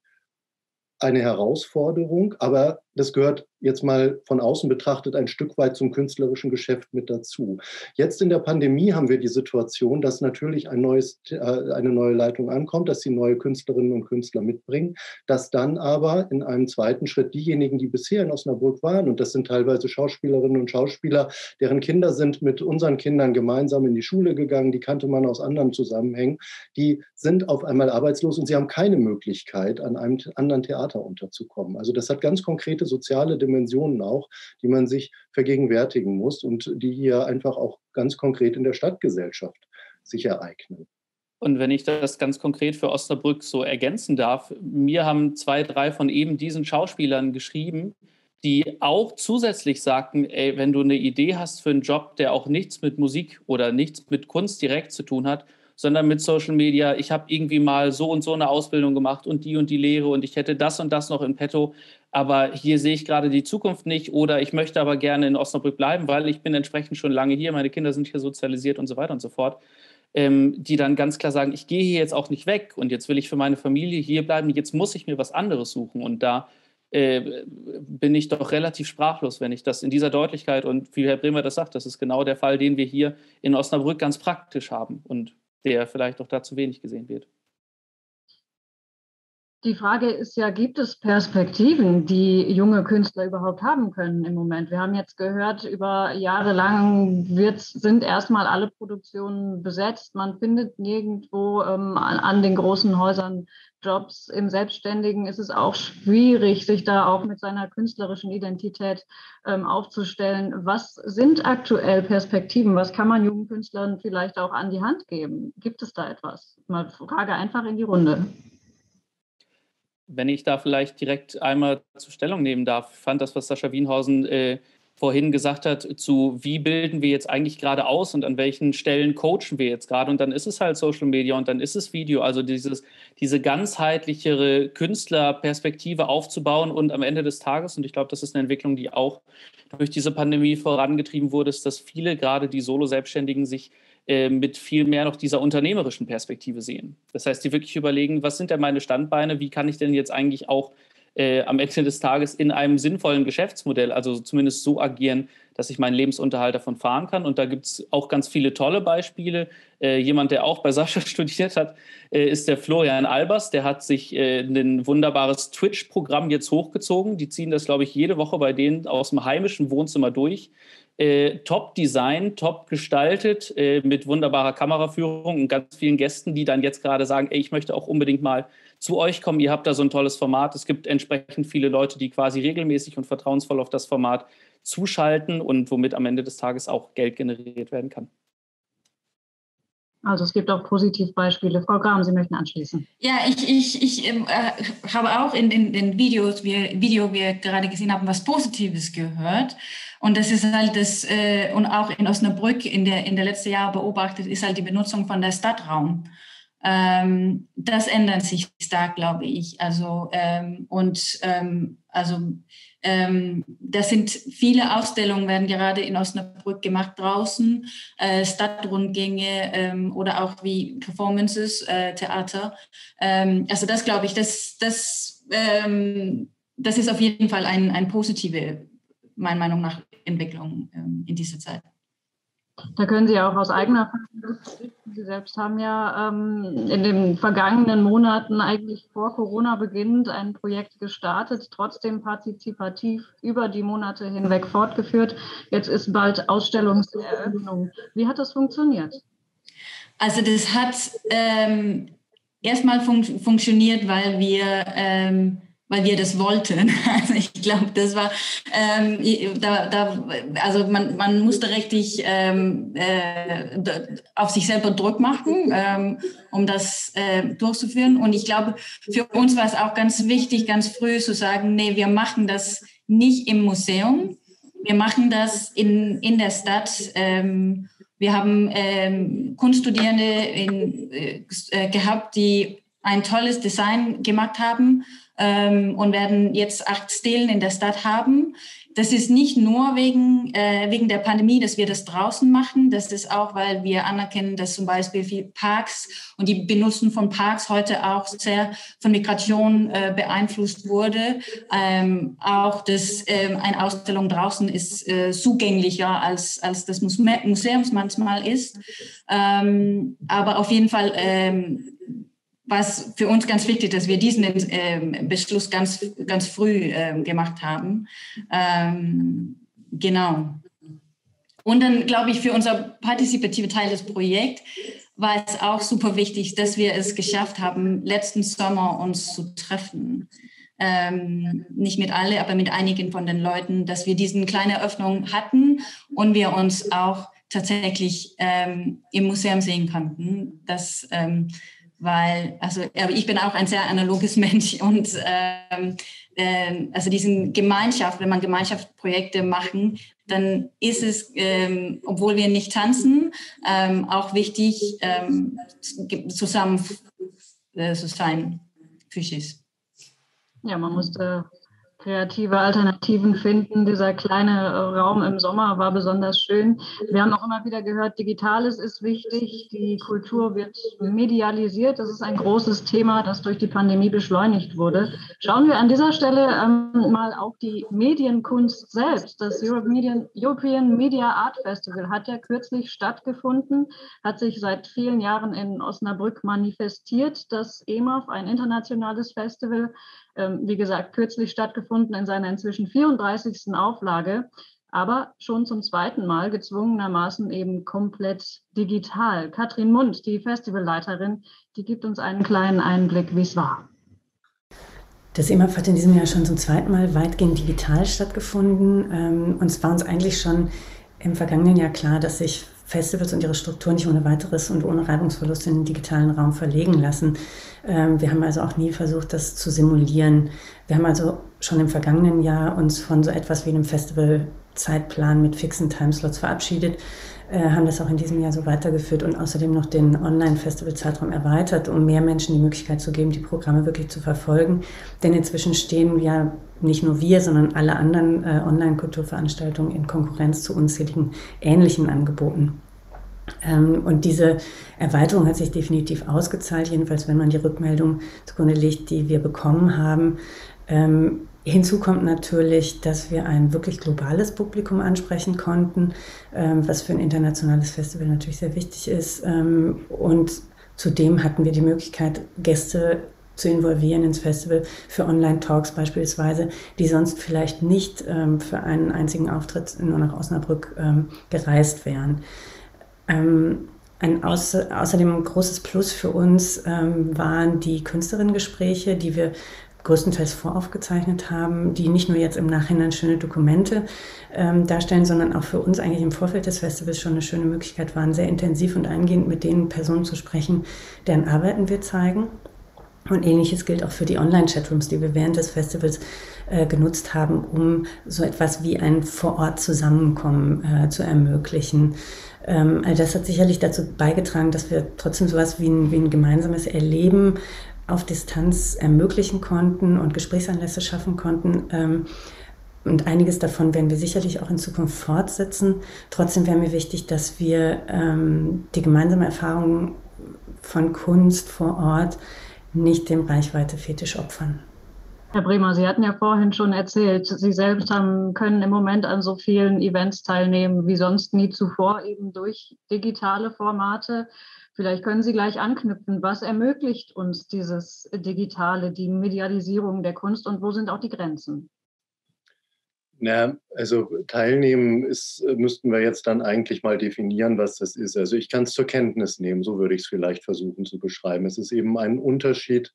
eine Herausforderung, aber das gehört jetzt mal von außen betrachtet ein Stück weit zum künstlerischen Geschäft mit dazu. Jetzt in der Pandemie haben wir die Situation, dass natürlich ein neues, äh, eine neue Leitung ankommt, dass sie neue Künstlerinnen und Künstler mitbringen, dass dann aber in einem zweiten Schritt diejenigen, die bisher in Osnabrück waren, und das sind teilweise Schauspielerinnen und Schauspieler, deren Kinder sind mit unseren Kindern gemeinsam in die Schule gegangen, die kannte man aus anderen Zusammenhängen, die sind auf einmal arbeitslos und sie haben keine Möglichkeit, an einem anderen Theater unterzukommen. Also das hat ganz konkrete soziale Dimensionen auch, die man sich vergegenwärtigen muss und die hier einfach auch ganz konkret in der Stadtgesellschaft sich ereignen. Und wenn ich das ganz konkret für Osnabrück so ergänzen darf, mir haben zwei, drei von eben diesen Schauspielern geschrieben, die auch zusätzlich sagten, ey, wenn du eine Idee hast für einen Job, der auch nichts mit Musik oder nichts mit Kunst direkt zu tun hat, sondern mit Social Media. Ich habe irgendwie mal so und so eine Ausbildung gemacht und die und die Lehre und ich hätte das und das noch in petto. Aber hier sehe ich gerade die Zukunft nicht oder ich möchte aber gerne in Osnabrück bleiben, weil ich bin entsprechend schon lange hier, meine Kinder sind hier sozialisiert und so weiter und so fort. Ähm, die dann ganz klar sagen, ich gehe hier jetzt auch nicht weg und jetzt will ich für meine Familie hier bleiben, jetzt muss ich mir was anderes suchen. Und da äh, bin ich doch relativ sprachlos, wenn ich das in dieser Deutlichkeit und wie Herr Bremer das sagt, das ist genau der Fall, den wir hier in Osnabrück ganz praktisch haben. Und der vielleicht auch da zu wenig gesehen wird. Die Frage ist ja, gibt es Perspektiven, die junge Künstler überhaupt haben können im Moment? Wir haben jetzt gehört, über Jahre lang wird, sind erstmal alle Produktionen besetzt. Man findet nirgendwo ähm, an, an, den großen Häusern Jobs. Im Selbstständigen ist es auch schwierig, sich da auch mit seiner künstlerischen Identität ähm, aufzustellen. Was sind aktuell Perspektiven? Was kann man jungen Künstlern vielleicht auch an die Hand geben? Gibt es da etwas? Mal Frage einfach in die Runde wenn ich da vielleicht direkt einmal zur Stellung nehmen darf, fand das, was Sascha Wienhausen äh, vorhin gesagt hat, zu wie bilden wir jetzt eigentlich gerade aus und an welchen Stellen coachen wir jetzt gerade. Und dann ist es halt Social Media und dann ist es Video, also dieses, diese ganzheitlichere Künstlerperspektive aufzubauen und am Ende des Tages, und ich glaube, das ist eine Entwicklung, die auch durch diese Pandemie vorangetrieben wurde, ist, dass viele gerade die Solo-Selbstständigen sich äh, mit viel mehr noch dieser unternehmerischen Perspektive sehen. Das heißt, die wirklich überlegen, was sind denn meine Standbeine, wie kann ich denn jetzt eigentlich auch äh, am Ende des Tages in einem sinnvollen Geschäftsmodell, also zumindest so agieren, dass ich meinen Lebensunterhalt davon fahren kann. Und da gibt es auch ganz viele tolle Beispiele. Äh, jemand, der auch bei Sascha studiert hat, äh, ist der Florian Albers. Der hat sich äh, ein wunderbares Twitch-Programm jetzt hochgezogen. Die ziehen das, glaube ich, jede Woche bei denen aus dem heimischen Wohnzimmer durch äh, top Design, top gestaltet, äh, mit wunderbarer Kameraführung und ganz vielen Gästen, die dann jetzt gerade sagen, ey, ich möchte auch unbedingt mal zu euch kommen. Ihr habt da so ein tolles Format. Es gibt entsprechend viele Leute, die quasi regelmäßig und vertrauensvoll auf das Format zuschalten und womit am Ende des Tages auch Geld generiert werden kann. Also es gibt auch Positivbeispiele. Frau Graham, Sie möchten anschließen. Ja, ich, ich, ich äh, habe auch in den Videos, wie, Video wir gerade gesehen haben, was Positives gehört. Und das ist halt das, äh, und auch in Osnabrück in der, in der letzten Jahr beobachtet, ist halt die Benutzung von der Stadtraum. Ähm, das ändert sich stark, glaube ich. Also, ähm, und ähm, also ähm, das sind viele Ausstellungen werden gerade in Osnabrück gemacht draußen, äh, Stadtrundgänge ähm, oder auch wie Performances, äh, Theater. Ähm, also das glaube ich, das, das, das ist auf jeden Fall ein, ein positive, meiner Meinung nach, Entwicklung in dieser Zeit. Da können Sie auch aus eigener Erfahrung berichten. Sie selbst haben ja ähm, in den vergangenen Monaten, eigentlich vor Corona beginnend, ein Projekt gestartet, trotzdem partizipativ über die Monate hinweg fortgeführt. Jetzt ist bald Ausstellungseröffnung. Wie hat das funktioniert? Also das hat ähm, erstmal fun funktioniert, weil wir ähm, weil wir das wollten. Also ich glaube, das war, ähm, da, da, also man, man musste richtig ähm, äh, auf sich selber Druck machen, ähm, um das äh, durchzuführen. Und ich glaube, für uns war es auch ganz wichtig, ganz früh zu sagen, nee, wir machen das nicht im Museum, wir machen das in, in der Stadt. Ähm, wir haben ähm, Kunststudierende in, äh, gehabt, die ein tolles Design gemacht haben ähm, und werden jetzt acht Stelen in der Stadt haben, das ist nicht nur wegen, äh, wegen der Pandemie, dass wir das draußen machen. Das ist auch, weil wir anerkennen, dass zum Beispiel viel Parks und die Benutzung von Parks heute auch sehr von Migration äh, beeinflusst wurde. Ähm, auch, dass ähm, eine Ausstellung draußen ist äh, zugänglicher als, als das Museums manchmal ist. Ähm, aber auf jeden Fall ähm, was für uns ganz wichtig, dass wir diesen äh, Beschluss ganz, ganz früh äh, gemacht haben. Ähm, genau. Und dann glaube ich, für unser partizipative Teil des Projekts war es auch super wichtig, dass wir es geschafft haben, letzten Sommer uns zu treffen. Ähm, nicht mit alle, aber mit einigen von den Leuten, dass wir diesen kleine Öffnung hatten und wir uns auch tatsächlich ähm, im Museum sehen konnten. Das ähm, weil, also ich bin auch ein sehr analoges Mensch und ähm, äh, also diesen Gemeinschaft, wenn man Gemeinschaftsprojekte machen, dann ist es, ähm, obwohl wir nicht tanzen, ähm, auch wichtig, ähm, zusammen äh, zu sein, physisch. Ja, man musste kreative Alternativen finden. Dieser kleine äh, Raum im Sommer war besonders schön. Wir haben auch immer wieder gehört, Digitales ist wichtig, die Kultur wird medialisiert. Das ist ein großes Thema, das durch die Pandemie beschleunigt wurde. Schauen wir an dieser Stelle ähm, mal auf die Medienkunst selbst. Das European Media Art Festival hat ja kürzlich stattgefunden, hat sich seit vielen Jahren in Osnabrück manifestiert. Das EMAF, ein internationales Festival, wie gesagt, kürzlich stattgefunden in seiner inzwischen 34. Auflage, aber schon zum zweiten Mal gezwungenermaßen eben komplett digital. Katrin Mund, die Festivalleiterin, die gibt uns einen kleinen Einblick, wie es war. Das EMAF hat in diesem Jahr schon zum zweiten Mal weitgehend digital stattgefunden. Ähm, und es war uns eigentlich schon im vergangenen Jahr klar, dass sich Festivals und ihre Struktur nicht ohne weiteres und ohne Reibungsverlust in den digitalen Raum verlegen lassen. Ähm, wir haben also auch nie versucht, das zu simulieren. Wir haben also schon im vergangenen Jahr uns von so etwas wie einem Festivalzeitplan mit fixen Timeslots verabschiedet, äh, haben das auch in diesem Jahr so weitergeführt und außerdem noch den Online-Festival-Zeitraum erweitert, um mehr Menschen die Möglichkeit zu geben, die Programme wirklich zu verfolgen. Denn inzwischen stehen ja nicht nur wir, sondern alle anderen äh, Online-Kulturveranstaltungen in Konkurrenz zu unzähligen ähnlichen Angeboten. Ähm, und diese Erweiterung hat sich definitiv ausgezahlt, jedenfalls wenn man die Rückmeldung zugrunde legt, die wir bekommen haben. Ähm, hinzu kommt natürlich, dass wir ein wirklich globales Publikum ansprechen konnten, ähm, was für ein internationales Festival natürlich sehr wichtig ist. und zudem hatten wir die Möglichkeit, Gäste zu involvieren ins Festival für Online-Talks beispielsweise, die sonst vielleicht nicht für einen einzigen Auftritt nur nach Osnabrück gereist wären. Ähm, ein außer, außerdem ein großes Plus für uns ähm, waren die Künstlerinnengespräche, die wir größtenteils voraufgezeichnet haben, die nicht nur jetzt im Nachhinein schöne Dokumente ähm, darstellen, sondern auch für uns eigentlich im Vorfeld des Festivals schon eine schöne Möglichkeit waren, sehr intensiv und eingehend mit den Personen zu sprechen, deren Arbeiten wir zeigen. Und ähnliches gilt auch für die Online-Chatrooms, die wir während des Festivals äh, genutzt haben, um so etwas wie ein Vor-Ort-Zusammenkommen äh, zu ermöglichen. Ähm, all das hat sicherlich dazu beigetragen, dass wir trotzdem sowas wie wie ein gemeinsames Erleben auf Distanz ermöglichen konnten und Gesprächsanlässe schaffen konnten. Ähm, und einiges davon werden wir sicherlich auch in Zukunft fortsetzen. Trotzdem wäre mir wichtig, dass wir ähm, die gemeinsame Erfahrung von Kunst vor Ort nicht dem Reichweite-Fetisch opfern. Herr Bremer, Sie hatten ja vorhin schon erzählt, Sie selbst haben, können im Moment an so vielen Events teilnehmen wie sonst nie zuvor, eben durch digitale Formate. Vielleicht können Sie gleich anknüpfen. Was ermöglicht uns dieses Digitale, die Medialisierung der Kunst und wo sind auch die Grenzen? Na, also teilnehmen ist, müssten wir jetzt dann eigentlich mal definieren, was das ist. Also ich kann es zur Kenntnis nehmen, so würde ich es vielleicht versuchen zu beschreiben. Es ist eben ein Unterschied.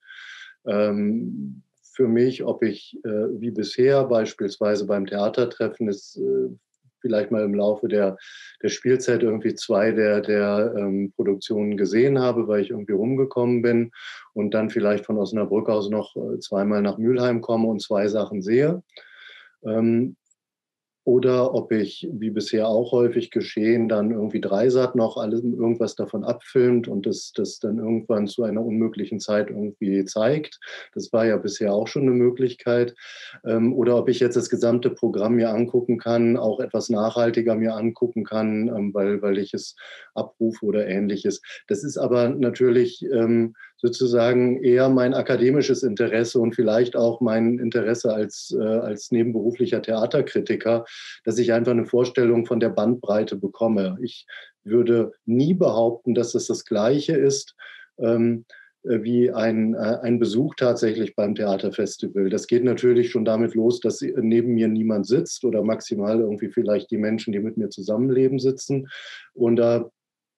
Ähm, für mich, ob ich äh, wie bisher beispielsweise beim Theatertreffen ist äh, vielleicht mal im Laufe der, der Spielzeit irgendwie zwei der, der ähm, Produktionen gesehen habe, weil ich irgendwie rumgekommen bin und dann vielleicht von Osnabrück aus noch äh, zweimal nach Mülheim komme und zwei Sachen sehe. Ähm, oder ob ich, wie bisher auch häufig geschehen, dann irgendwie Dreisat noch alles, irgendwas davon abfilmt und das, das dann irgendwann zu einer unmöglichen Zeit irgendwie zeigt. Das war ja bisher auch schon eine Möglichkeit. Ähm, oder ob ich jetzt das gesamte Programm mir angucken kann, auch etwas nachhaltiger mir angucken kann, ähm, weil, weil ich es abrufe oder ähnliches. Das ist aber natürlich ähm, sozusagen eher mein akademisches Interesse und vielleicht auch mein Interesse als, äh, als nebenberuflicher Theaterkritiker, dass ich einfach eine Vorstellung von der Bandbreite bekomme. Ich würde nie behaupten, dass es das Gleiche ist. Ähm, äh, wie ein, äh, ein Besuch tatsächlich beim Theaterfestival. Das geht natürlich schon damit los, dass neben mir niemand sitzt oder maximal irgendwie vielleicht die Menschen, die mit mir zusammenleben, sitzen. Und da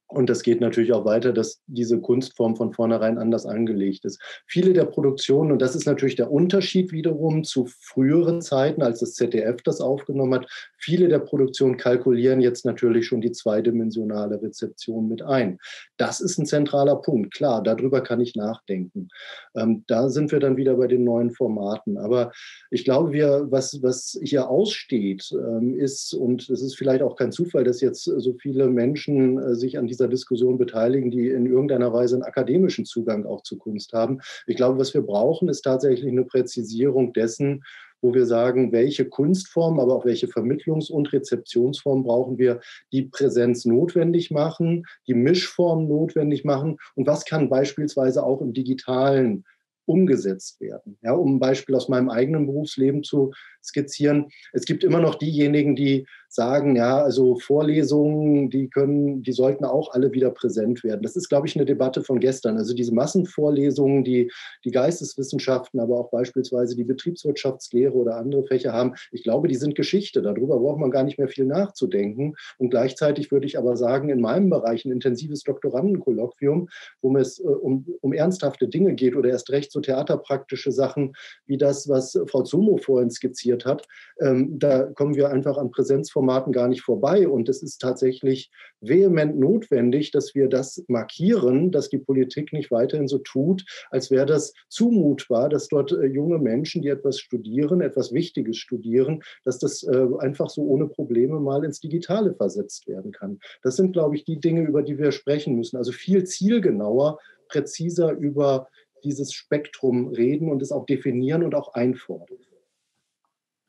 und das geht natürlich auch weiter, dass diese Kunstform von vornherein anders angelegt ist. Viele der Produktionen, und das ist natürlich der Unterschied wiederum zu früheren Zeiten, als das ZDF das aufgenommen hat, viele der Produktionen kalkulieren jetzt natürlich schon die zweidimensionale Rezeption mit ein. Das ist ein zentraler Punkt. Klar, darüber kann ich nachdenken. Ähm, da sind wir dann wieder bei den neuen Formaten. Aber ich glaube, wir, was, was hier aussteht, ähm, ist, und es ist vielleicht auch kein Zufall, dass jetzt so viele Menschen äh, sich an die dieser Diskussion beteiligen, die in irgendeiner Weise einen akademischen Zugang auch zu Kunst haben. Ich glaube, was wir brauchen, ist tatsächlich eine Präzisierung dessen, wo wir sagen, welche Kunstform, aber auch welche Vermittlungs- und Rezeptionsform brauchen wir, die Präsenz notwendig machen, die Mischform notwendig machen und was kann beispielsweise auch im digitalen umgesetzt werden. Ja, um ein Beispiel aus meinem eigenen Berufsleben zu skizzieren. Es gibt immer noch diejenigen, die sagen, ja, also Vorlesungen, die können, die sollten auch alle wieder präsent werden. Das ist, glaube ich, eine Debatte von gestern. Also diese Massenvorlesungen, die die Geisteswissenschaften, aber auch beispielsweise die Betriebswirtschaftslehre oder andere Fächer haben, ich glaube, die sind Geschichte. Darüber braucht man gar nicht mehr viel nachzudenken. Und gleichzeitig würde ich aber sagen, in meinem Bereich ein intensives Doktorandenkolloquium, wo es äh, um, um ernsthafte Dinge geht oder erst recht so theaterpraktische Sachen wie das, was Frau Zumo vorhin skizziert hat, ähm, da kommen wir einfach an Präsenzformaten Formaten gar nicht vorbei. Und es ist tatsächlich vehement notwendig, dass wir das markieren, dass die Politik nicht weiterhin so tut, als wäre das zumutbar, dass dort äh, junge Menschen, die etwas studieren, etwas Wichtiges studieren, dass das äh, einfach so ohne Probleme mal ins Digitale versetzt werden kann. Das sind, glaube ich, die Dinge, über die wir sprechen müssen. Also viel zielgenauer, präziser über dieses Spektrum reden und es auch definieren und auch einfordern.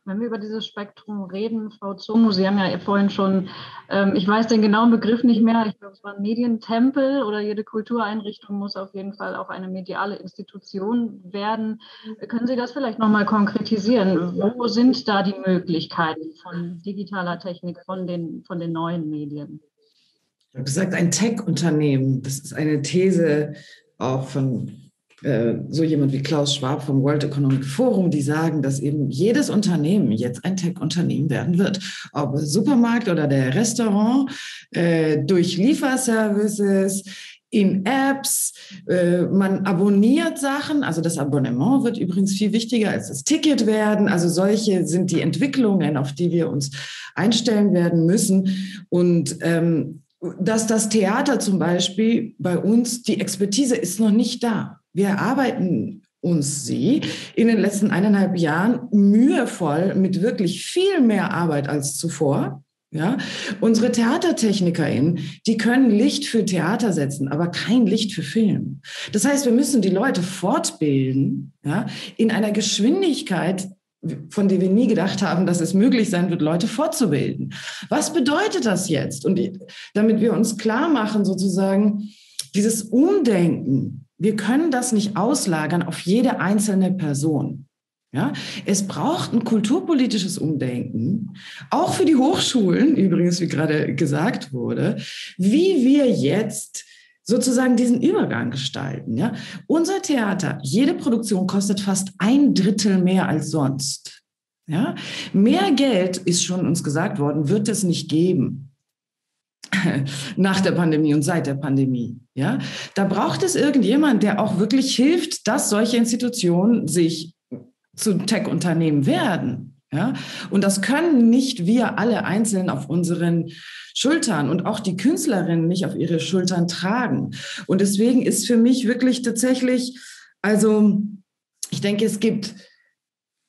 Wenn wir über dieses Spektrum reden, Frau Zomo, Sie haben ja vorhin schon, ähm, ich weiß den genauen Begriff nicht mehr, ich glaube, es war ein Medientempel oder jede Kultureinrichtung muss auf jeden Fall auch eine mediale Institution werden. Können Sie das vielleicht nochmal konkretisieren? Wo sind da die Möglichkeiten von digitaler Technik, von den, von den neuen Medien? Ich habe gesagt, ein Tech-Unternehmen, das ist eine These auch von so jemand wie Klaus Schwab vom World Economic Forum, die sagen, dass eben jedes Unternehmen jetzt ein Tech-Unternehmen werden wird. Ob Supermarkt oder der Restaurant, äh, durch Lieferservices, in Apps, äh, man abonniert Sachen, also das Abonnement wird übrigens viel wichtiger als das Ticket werden. Also solche sind die Entwicklungen, auf die wir uns einstellen werden müssen. Und ähm, dass das Theater zum Beispiel bei uns, die Expertise ist noch nicht da. Wir erarbeiten uns sie in den letzten eineinhalb Jahren mühevoll mit wirklich viel mehr Arbeit als zuvor. Ja, unsere TheatertechnikerInnen, die können Licht für Theater setzen, aber kein Licht für Film. Das heißt, wir müssen die Leute fortbilden, ja, in einer Geschwindigkeit, von der wir nie gedacht haben, dass es möglich sein wird, Leute fortzubilden. Was bedeutet das jetzt? Und damit wir uns klar machen, sozusagen, dieses Umdenken, wir können das nicht auslagern auf jede einzelne Person. Ja, es braucht ein kulturpolitisches Umdenken, auch für die Hochschulen, übrigens, wie gerade gesagt wurde, wie wir jetzt sozusagen diesen Übergang gestalten. Ja? Unser Theater, jede Produktion kostet fast ein Drittel mehr als sonst. Ja? Mehr Geld, ist schon uns gesagt worden, wird es nicht geben. nach der Pandemie und seit der Pandemie. Ja, da braucht es irgendjemand, der auch wirklich hilft, dass solche Institutionen sich zu Tech-Unternehmen werden. Ja, und das können nicht wir alle einzeln auf unseren Schultern und auch die Künstlerinnen nicht auf ihre Schultern tragen. Und deswegen ist für mich wirklich tatsächlich, also ich denke, es gibt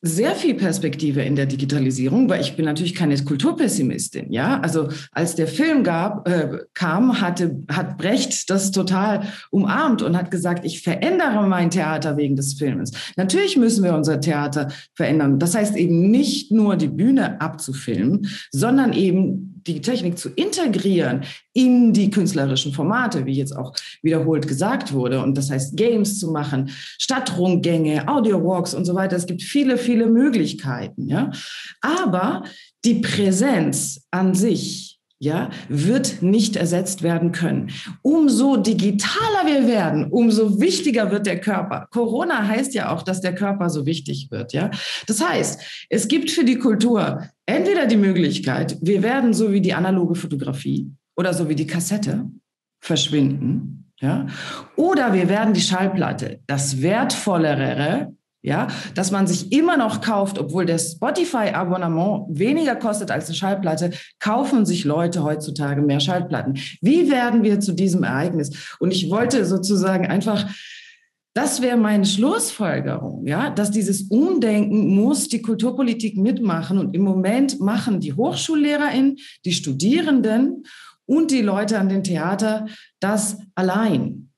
sehr viel Perspektive in der Digitalisierung, weil ich bin natürlich keine Kulturpessimistin. Ja, also als der Film gab, äh, kam, hatte, hat Brecht das total umarmt und hat gesagt, ich verändere mein Theater wegen des Films. Natürlich müssen wir unser Theater verändern. Das heißt eben nicht nur die Bühne abzufilmen, sondern eben die Technik zu integrieren in die künstlerischen Formate, wie jetzt auch wiederholt gesagt wurde. Und das heißt, Games zu machen, Stadtrundgänge, Audio-Walks und so weiter. Es gibt viele, viele Möglichkeiten. Ja? Aber die Präsenz an sich ja, wird nicht ersetzt werden können. Umso digitaler wir werden, umso wichtiger wird der Körper. Corona heißt ja auch, dass der Körper so wichtig wird, ja. Das heißt, es gibt für die Kultur entweder die Möglichkeit, wir werden so wie die analoge Fotografie oder so wie die Kassette verschwinden, ja, oder wir werden die Schallplatte, das wertvollere, ja, dass man sich immer noch kauft, obwohl der Spotify-Abonnement weniger kostet als eine Schallplatte, kaufen sich Leute heutzutage mehr Schallplatten. Wie werden wir zu diesem Ereignis? Und ich wollte sozusagen einfach, das wäre meine Schlussfolgerung, ja, dass dieses Umdenken muss die Kulturpolitik mitmachen. Und im Moment machen die HochschullehrerInnen, die Studierenden und die Leute an den Theater das allein.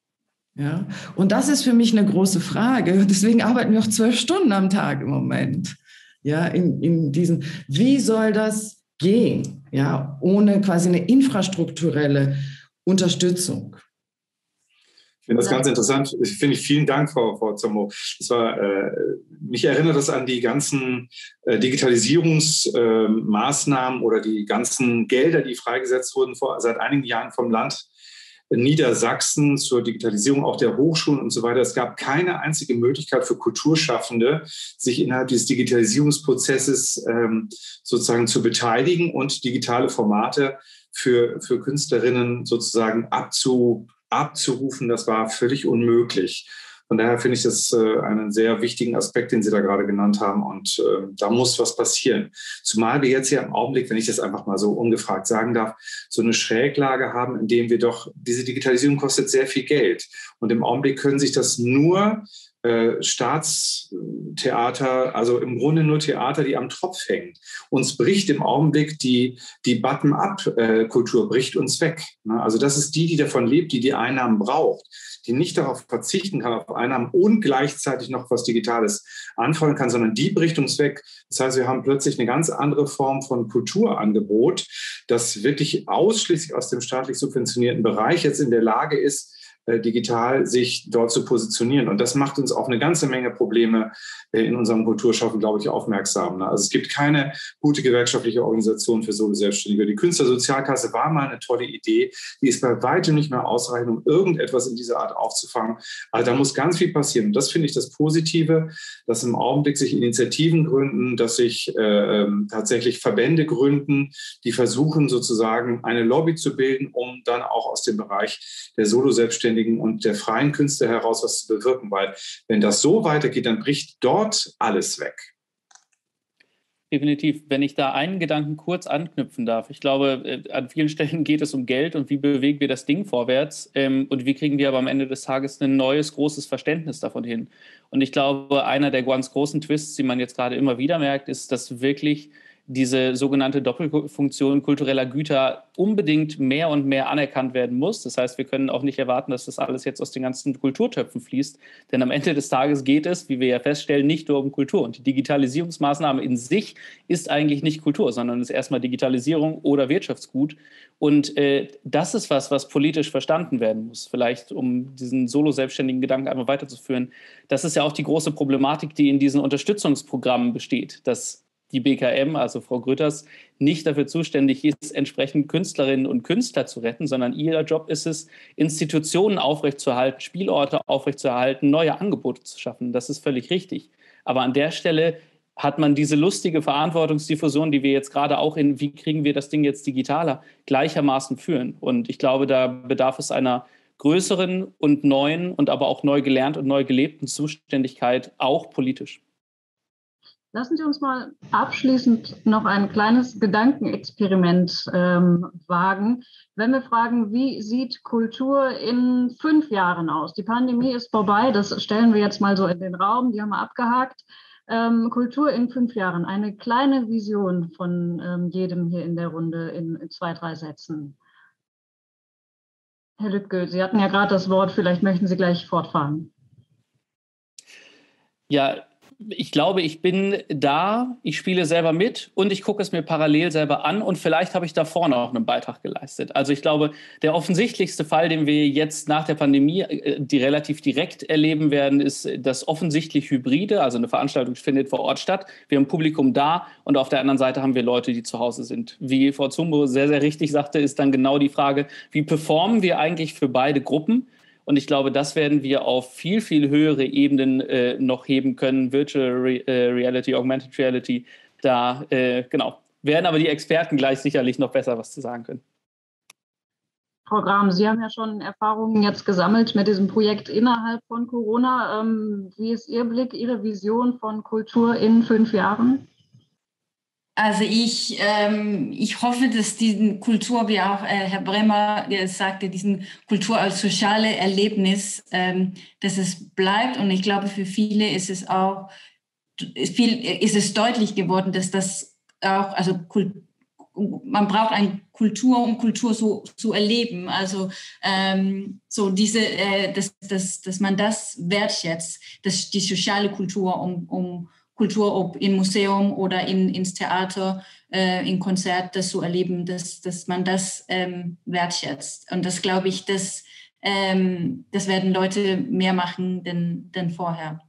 Ja? Und das ist für mich eine große Frage. Deswegen arbeiten wir auch zwölf Stunden am Tag im Moment. Ja, in, in diesen, wie soll das gehen? Ja, ohne quasi eine infrastrukturelle Unterstützung. Ich finde das ganz interessant. Ich finde vielen Dank, Frau, Frau Zommo. Das war, äh, mich erinnert das an die ganzen äh, Digitalisierungsmaßnahmen äh, oder die ganzen Gelder, die freigesetzt wurden vor, seit einigen Jahren vom Land Niedersachsen zur Digitalisierung auch der Hochschulen und so weiter. Es gab keine einzige Möglichkeit für Kulturschaffende, sich innerhalb dieses Digitalisierungsprozesses ähm, sozusagen zu beteiligen und digitale Formate für, für Künstlerinnen sozusagen abzu, abzurufen. Das war völlig unmöglich. Von daher finde ich das äh, einen sehr wichtigen Aspekt, den Sie da gerade genannt haben. Und äh, da muss was passieren. Zumal wir jetzt ja im Augenblick, wenn ich das einfach mal so ungefragt sagen darf, so eine Schräglage haben, in dem wir doch, diese Digitalisierung kostet sehr viel Geld. Und im Augenblick können sich das nur äh, Staatstheater, also im Grunde nur Theater, die am Tropf hängen. Uns bricht im Augenblick die, die Button-up-Kultur, bricht uns weg. Ne? Also das ist die, die davon lebt, die die Einnahmen braucht die nicht darauf verzichten kann, auf Einnahmen und gleichzeitig noch was Digitales anfordern kann, sondern die bricht uns weg. Das heißt, wir haben plötzlich eine ganz andere Form von Kulturangebot, das wirklich ausschließlich aus dem staatlich subventionierten Bereich jetzt in der Lage ist, digital sich dort zu positionieren. Und das macht uns auf eine ganze Menge Probleme äh, in unserem Kulturschaffen, glaube ich, aufmerksam. Ne? Also es gibt keine gute gewerkschaftliche Organisation für Solo-Selbstständige. Die Künstlersozialkasse war mal eine tolle Idee. Die ist bei weitem nicht mehr ausreichend, um irgendetwas in dieser Art aufzufangen. Also da muss ganz viel passieren. Und das finde ich das Positive, dass im Augenblick sich Initiativen gründen, dass sich äh, ähm, tatsächlich Verbände gründen, die versuchen sozusagen eine Lobby zu bilden, um dann auch aus dem Bereich der Solo-Selbstständigen Selbstständigen und der freien Künste heraus was zu bewirken, weil wenn das so weitergeht, dann bricht dort alles weg. Definitiv. Wenn ich da einen Gedanken kurz anknüpfen darf. Ich glaube, äh, an vielen Stellen geht es um Geld und wie bewegen wir das Ding vorwärts ähm, und wie kriegen wir aber am Ende des Tages ein neues, großes Verständnis davon hin. Und ich glaube, einer der ganz großen Twists, die man jetzt gerade immer wieder merkt, ist, dass wirklich diese sogenannte Doppelfunktion kultureller Güter unbedingt mehr und mehr anerkannt werden muss. Das heißt, wir können auch nicht erwarten, dass das alles jetzt aus den ganzen Kulturtöpfen fließt. Denn am Ende des Tages geht es, wie wir ja feststellen, nicht nur um Kultur. Und die Digitalisierungsmaßnahme in sich ist eigentlich nicht Kultur, sondern ist erstmal Digitalisierung oder Wirtschaftsgut. Und äh, das ist was, was politisch verstanden werden muss. Vielleicht, um diesen solo-selbstständigen Gedanken einmal weiterzuführen. Das ist ja auch die große Problematik, die in diesen Unterstützungsprogrammen besteht. Dass die BKM, also Frau Grütters, nicht dafür zuständig ist, entsprechend Künstlerinnen und Künstler zu retten, sondern ihr Job ist es, Institutionen aufrechtzuerhalten, Spielorte aufrechtzuerhalten, neue Angebote zu schaffen. Das ist völlig richtig. Aber an der Stelle hat man diese lustige Verantwortungsdiffusion, die wir jetzt gerade auch in, wie kriegen wir das Ding jetzt digitaler, gleichermaßen führen. Und ich glaube, da bedarf es einer größeren und neuen und aber auch neu gelernt und neu gelebten Zuständigkeit, auch politisch. Lassen Sie uns mal abschließend noch ein kleines Gedankenexperiment ähm, wagen. Wenn wir fragen, wie sieht Kultur in fünf Jahren aus? Die Pandemie ist vorbei, das stellen wir jetzt mal so in den Raum, die haben wir abgehakt. Ähm, Kultur in fünf Jahren, eine kleine Vision von ähm, jedem hier in der Runde in, zwei, drei Sätzen. Herr Lübke, Sie hatten ja gerade das Wort, vielleicht möchten Sie gleich fortfahren. Ja, ich glaube, ich bin da, ich spiele selber mit und ich gucke es mir parallel selber an und vielleicht habe ich da vorne auch einen Beitrag geleistet. Also ich glaube, der offensichtlichste Fall, den wir jetzt nach der Pandemie äh, die relativ direkt erleben werden, ist das offensichtlich Hybride. Also eine Veranstaltung findet vor Ort statt. Wir haben Publikum da und auf der anderen Seite haben wir Leute, die zu Hause sind. Wie Frau Zumbo sehr, sehr richtig sagte, ist dann genau die Frage, wie performen wir eigentlich für beide Gruppen? Und ich glaube, das werden wir auf viel, viel höhere Ebenen äh, noch heben können. Virtual Re äh, Reality, Augmented Reality, da, äh, genau, werden aber die Experten gleich sicherlich noch besser was zu sagen können. Frau Graham, Sie haben ja schon Erfahrungen jetzt gesammelt mit diesem Projekt innerhalb von Corona. Ähm, wie ist Ihr Blick, Ihre Vision von Kultur in fünf Jahren? Also ich, ähm, ich hoffe, dass diese Kultur, wie auch äh, Herr Bremer sagte, diesen Kultur als soziale Erlebnis, ähm, dass es bleibt. Und ich glaube, für viele ist es auch, viel, ist es deutlich geworden, dass das auch, also man braucht eine Kultur, um Kultur so zu erleben. Also ähm, so diese, äh, dass, dass, dass man das wertschätzt, dass die soziale Kultur um, um Kultur, ob im Museum oder in, ins Theater, äh, in Konzert, das zu erleben, dass, dass man das ähm, wertschätzt. Und das glaube ich, das, ähm, das werden Leute mehr machen denn, denn vorher.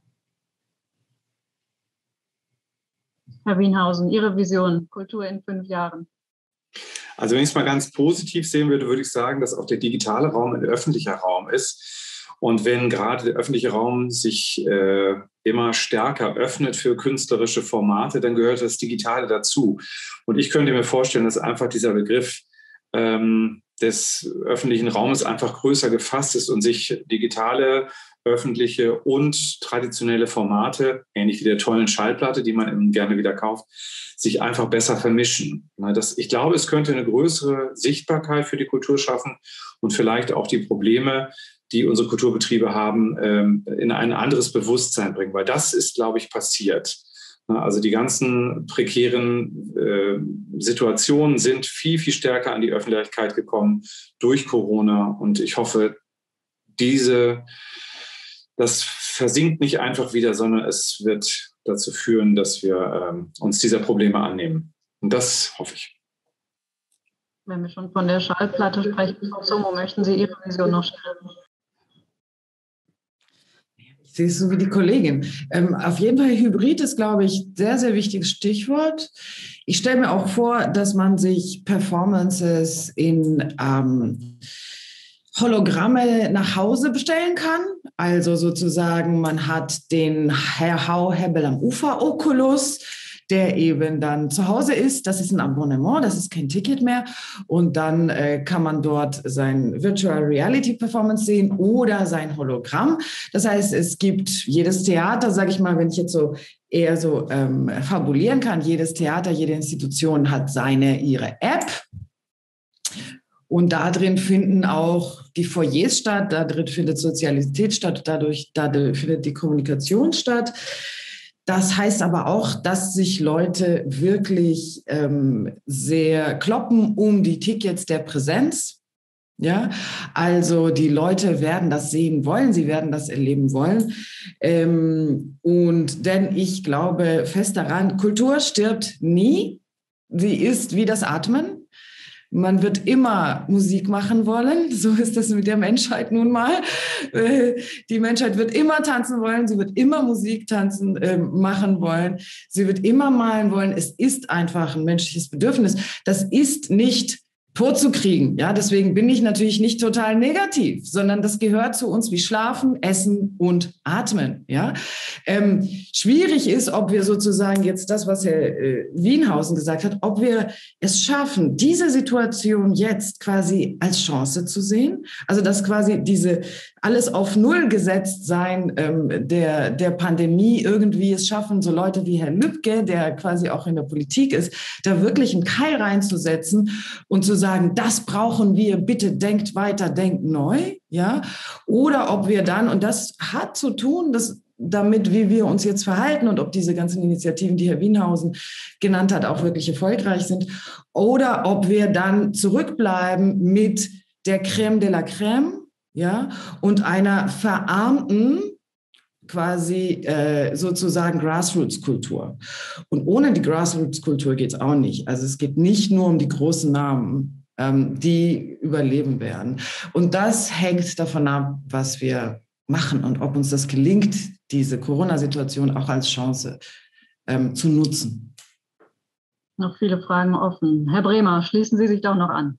Herr Wienhausen, Ihre Vision, Kultur in fünf Jahren. Also wenn ich es mal ganz positiv sehen würde, würde ich sagen, dass auch der digitale Raum ein öffentlicher Raum ist und wenn gerade der öffentliche Raum sich äh, immer stärker öffnet für künstlerische Formate, dann gehört das Digitale dazu. Und ich könnte mir vorstellen, dass einfach dieser Begriff ähm, des öffentlichen Raumes einfach größer gefasst ist und sich digitale, öffentliche und traditionelle Formate, ähnlich wie der tollen Schallplatte, die man gerne wieder kauft, sich einfach besser vermischen. Das, ich glaube, es könnte eine größere Sichtbarkeit für die Kultur schaffen und vielleicht auch die Probleme, die unsere Kulturbetriebe haben, ähm, in ein anderes Bewusstsein bringen. Weil das ist, glaube ich, passiert. Also die ganzen prekären äh, Situationen sind viel, viel stärker an die Öffentlichkeit gekommen durch Corona. Und ich hoffe, diese, das versinkt nicht einfach wieder, sondern es wird dazu führen, dass wir ähm, uns dieser Probleme annehmen. Und das hoffe ich. Wenn wir schon von der Schallplatte sprechen, Frau Somo, möchten Sie Ihre Vision noch stellen? Es so wie die Kollegin. Ähm, auf jeden Fall Hybrid ist, glaube ich, sehr, sehr wichtiges Stichwort. Ich stelle mir auch vor, dass man sich Performances in ähm, Hologramme nach Hause bestellen kann. Also sozusagen, man hat den Herr Hau Hebel am Ufer Oculus der eben dann zu Hause ist. Das ist ein Abonnement, das ist kein Ticket mehr. Und dann äh, kann man dort sein Virtual Reality Performance sehen oder sein Hologramm. Das heißt, es gibt jedes Theater, sage ich mal, wenn ich jetzt so eher so ähm, fabulieren kann, jedes Theater, jede Institution hat seine, ihre App. Und da drin finden auch die Foyers statt, da drin findet Sozialität statt, dadurch, dadurch findet die Kommunikation statt. Das heißt aber auch, dass sich Leute wirklich ähm, sehr kloppen um die Tickets der Präsenz. Ja, also die Leute werden das sehen wollen, sie werden das erleben wollen. Ähm, und denn ich glaube fest daran, Kultur stirbt nie. Sie ist wie das Atmen. Man wird immer Musik machen wollen. So ist das mit der Menschheit nun mal. Äh, die Menschheit wird immer tanzen wollen. Sie wird immer Musik tanzen äh, machen wollen. Sie wird immer malen wollen. Es ist einfach ein menschliches Bedürfnis. Das ist nicht totzukriegen. Ja, deswegen bin ich natürlich nicht total negativ, sondern das gehört zu uns wie Schlafen, Essen und Atmen. Ja, ähm, schwierig ist, ob wir sozusagen jetzt das, was Herr äh, Wienhausen gesagt hat, ob wir es schaffen, diese Situation jetzt quasi als Chance zu sehen. Also dass quasi diese alles auf Null gesetzt sein ähm, der, der Pandemie irgendwie es schaffen, so Leute wie Herr Lübcke, der quasi auch in der Politik ist, da wirklich einen Keil reinzusetzen und zu sagen, das brauchen wir, bitte denkt weiter, denkt neu, ja, oder ob wir dann, und das hat zu tun, das damit, wie wir uns jetzt verhalten und ob diese ganzen Initiativen, die Herr Wienhausen genannt hat, auch wirklich erfolgreich sind. Oder ob wir dann zurückbleiben mit der Crème de la Crème, ja, und einer verarmten, quasi äh, sozusagen Grassroots-Kultur. Und ohne die Grassroots-Kultur geht es auch nicht. Also es geht nicht nur um die großen Namen, ähm, die überleben werden. Und das hängt davon ab, was wir machen und ob uns das gelingt, diese Corona-Situation auch als Chance ähm, zu nutzen. Noch viele Fragen offen. Herr Bremer, schließen Sie sich doch noch an.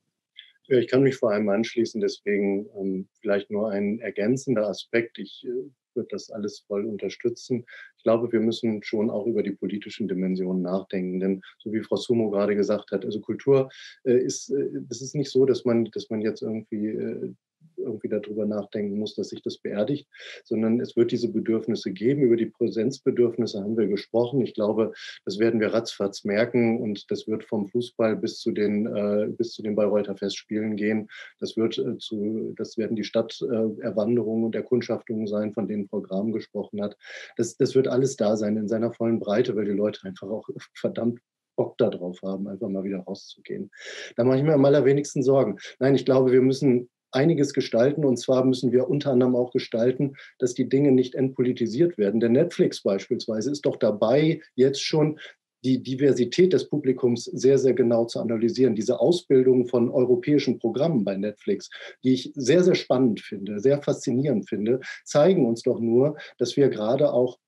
Ich kann mich vor allem anschließen, deswegen ähm, vielleicht nur ein ergänzender Aspekt. Ich äh, würde das alles voll unterstützen. Ich glaube, wir müssen schon auch über die politischen Dimensionen nachdenken, denn so wie Frau Sumo gerade gesagt hat, also Kultur äh, ist, äh, es ist nicht so, dass man, dass man jetzt irgendwie äh, irgendwie darüber nachdenken muss, dass sich das beerdigt, sondern es wird diese Bedürfnisse geben. Über die Präsenzbedürfnisse haben wir gesprochen. Ich glaube, das werden wir ratzfatz merken und das wird vom Fußball bis zu den, äh, bis zu den Bayreuther Festspielen gehen. Das wird äh, zu, das werden die Stadterwanderungen äh, und Erkundschaftungen sein, von denen Frau Gram gesprochen hat. Das, das wird alles da sein in seiner vollen Breite, weil die Leute einfach auch verdammt Bock darauf haben, einfach mal wieder rauszugehen. Da mache ich mir am allerwenigsten Sorgen. Nein, ich glaube, wir müssen einiges gestalten. Und zwar müssen wir unter anderem auch gestalten, dass die Dinge nicht entpolitisiert werden. Denn Netflix beispielsweise ist doch dabei, jetzt schon die Diversität des Publikums sehr, sehr genau zu analysieren. Diese Ausbildung von europäischen Programmen bei Netflix, die ich sehr, sehr spannend finde, sehr faszinierend finde, zeigen uns doch nur, dass wir gerade auch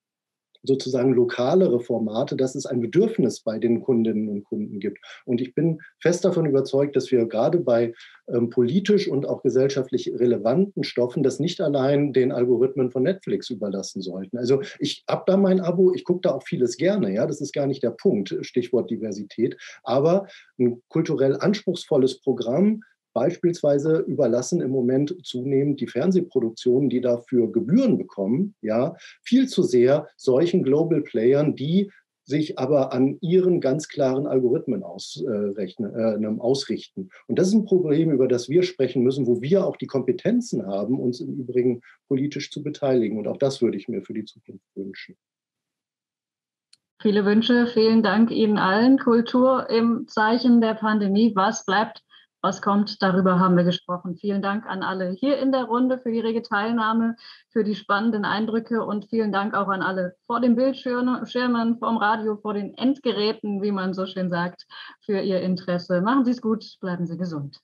sozusagen lokalere Formate, dass es ein Bedürfnis bei den Kundinnen und Kunden gibt. Und ich bin fest davon überzeugt, dass wir gerade bei ähm, politisch und auch gesellschaftlich relevanten Stoffen das nicht allein den Algorithmen von Netflix überlassen sollten. Also ich habe da mein Abo, ich gucke da auch vieles gerne, ja, das ist gar nicht der Punkt, Stichwort Diversität, aber ein kulturell anspruchsvolles Programm, Beispielsweise überlassen im Moment zunehmend die Fernsehproduktionen, die dafür Gebühren bekommen, ja, viel zu sehr solchen Global Playern, die sich aber an ihren ganz klaren Algorithmen ausrechnen, äh, ausrichten. Und das ist ein Problem, über das wir sprechen müssen, wo wir auch die Kompetenzen haben, uns im Übrigen politisch zu beteiligen. Und auch das würde ich mir für die Zukunft wünschen. Viele Wünsche, vielen Dank Ihnen allen. Kultur im Zeichen der Pandemie. Was bleibt was kommt, darüber haben wir gesprochen. Vielen Dank an alle hier in der Runde für die rege Teilnahme, für die spannenden Eindrücke und vielen Dank auch an alle vor den Bildschirmen, vom Radio, vor den Endgeräten, wie man so schön sagt, für Ihr Interesse. Machen Sie es gut, bleiben Sie gesund.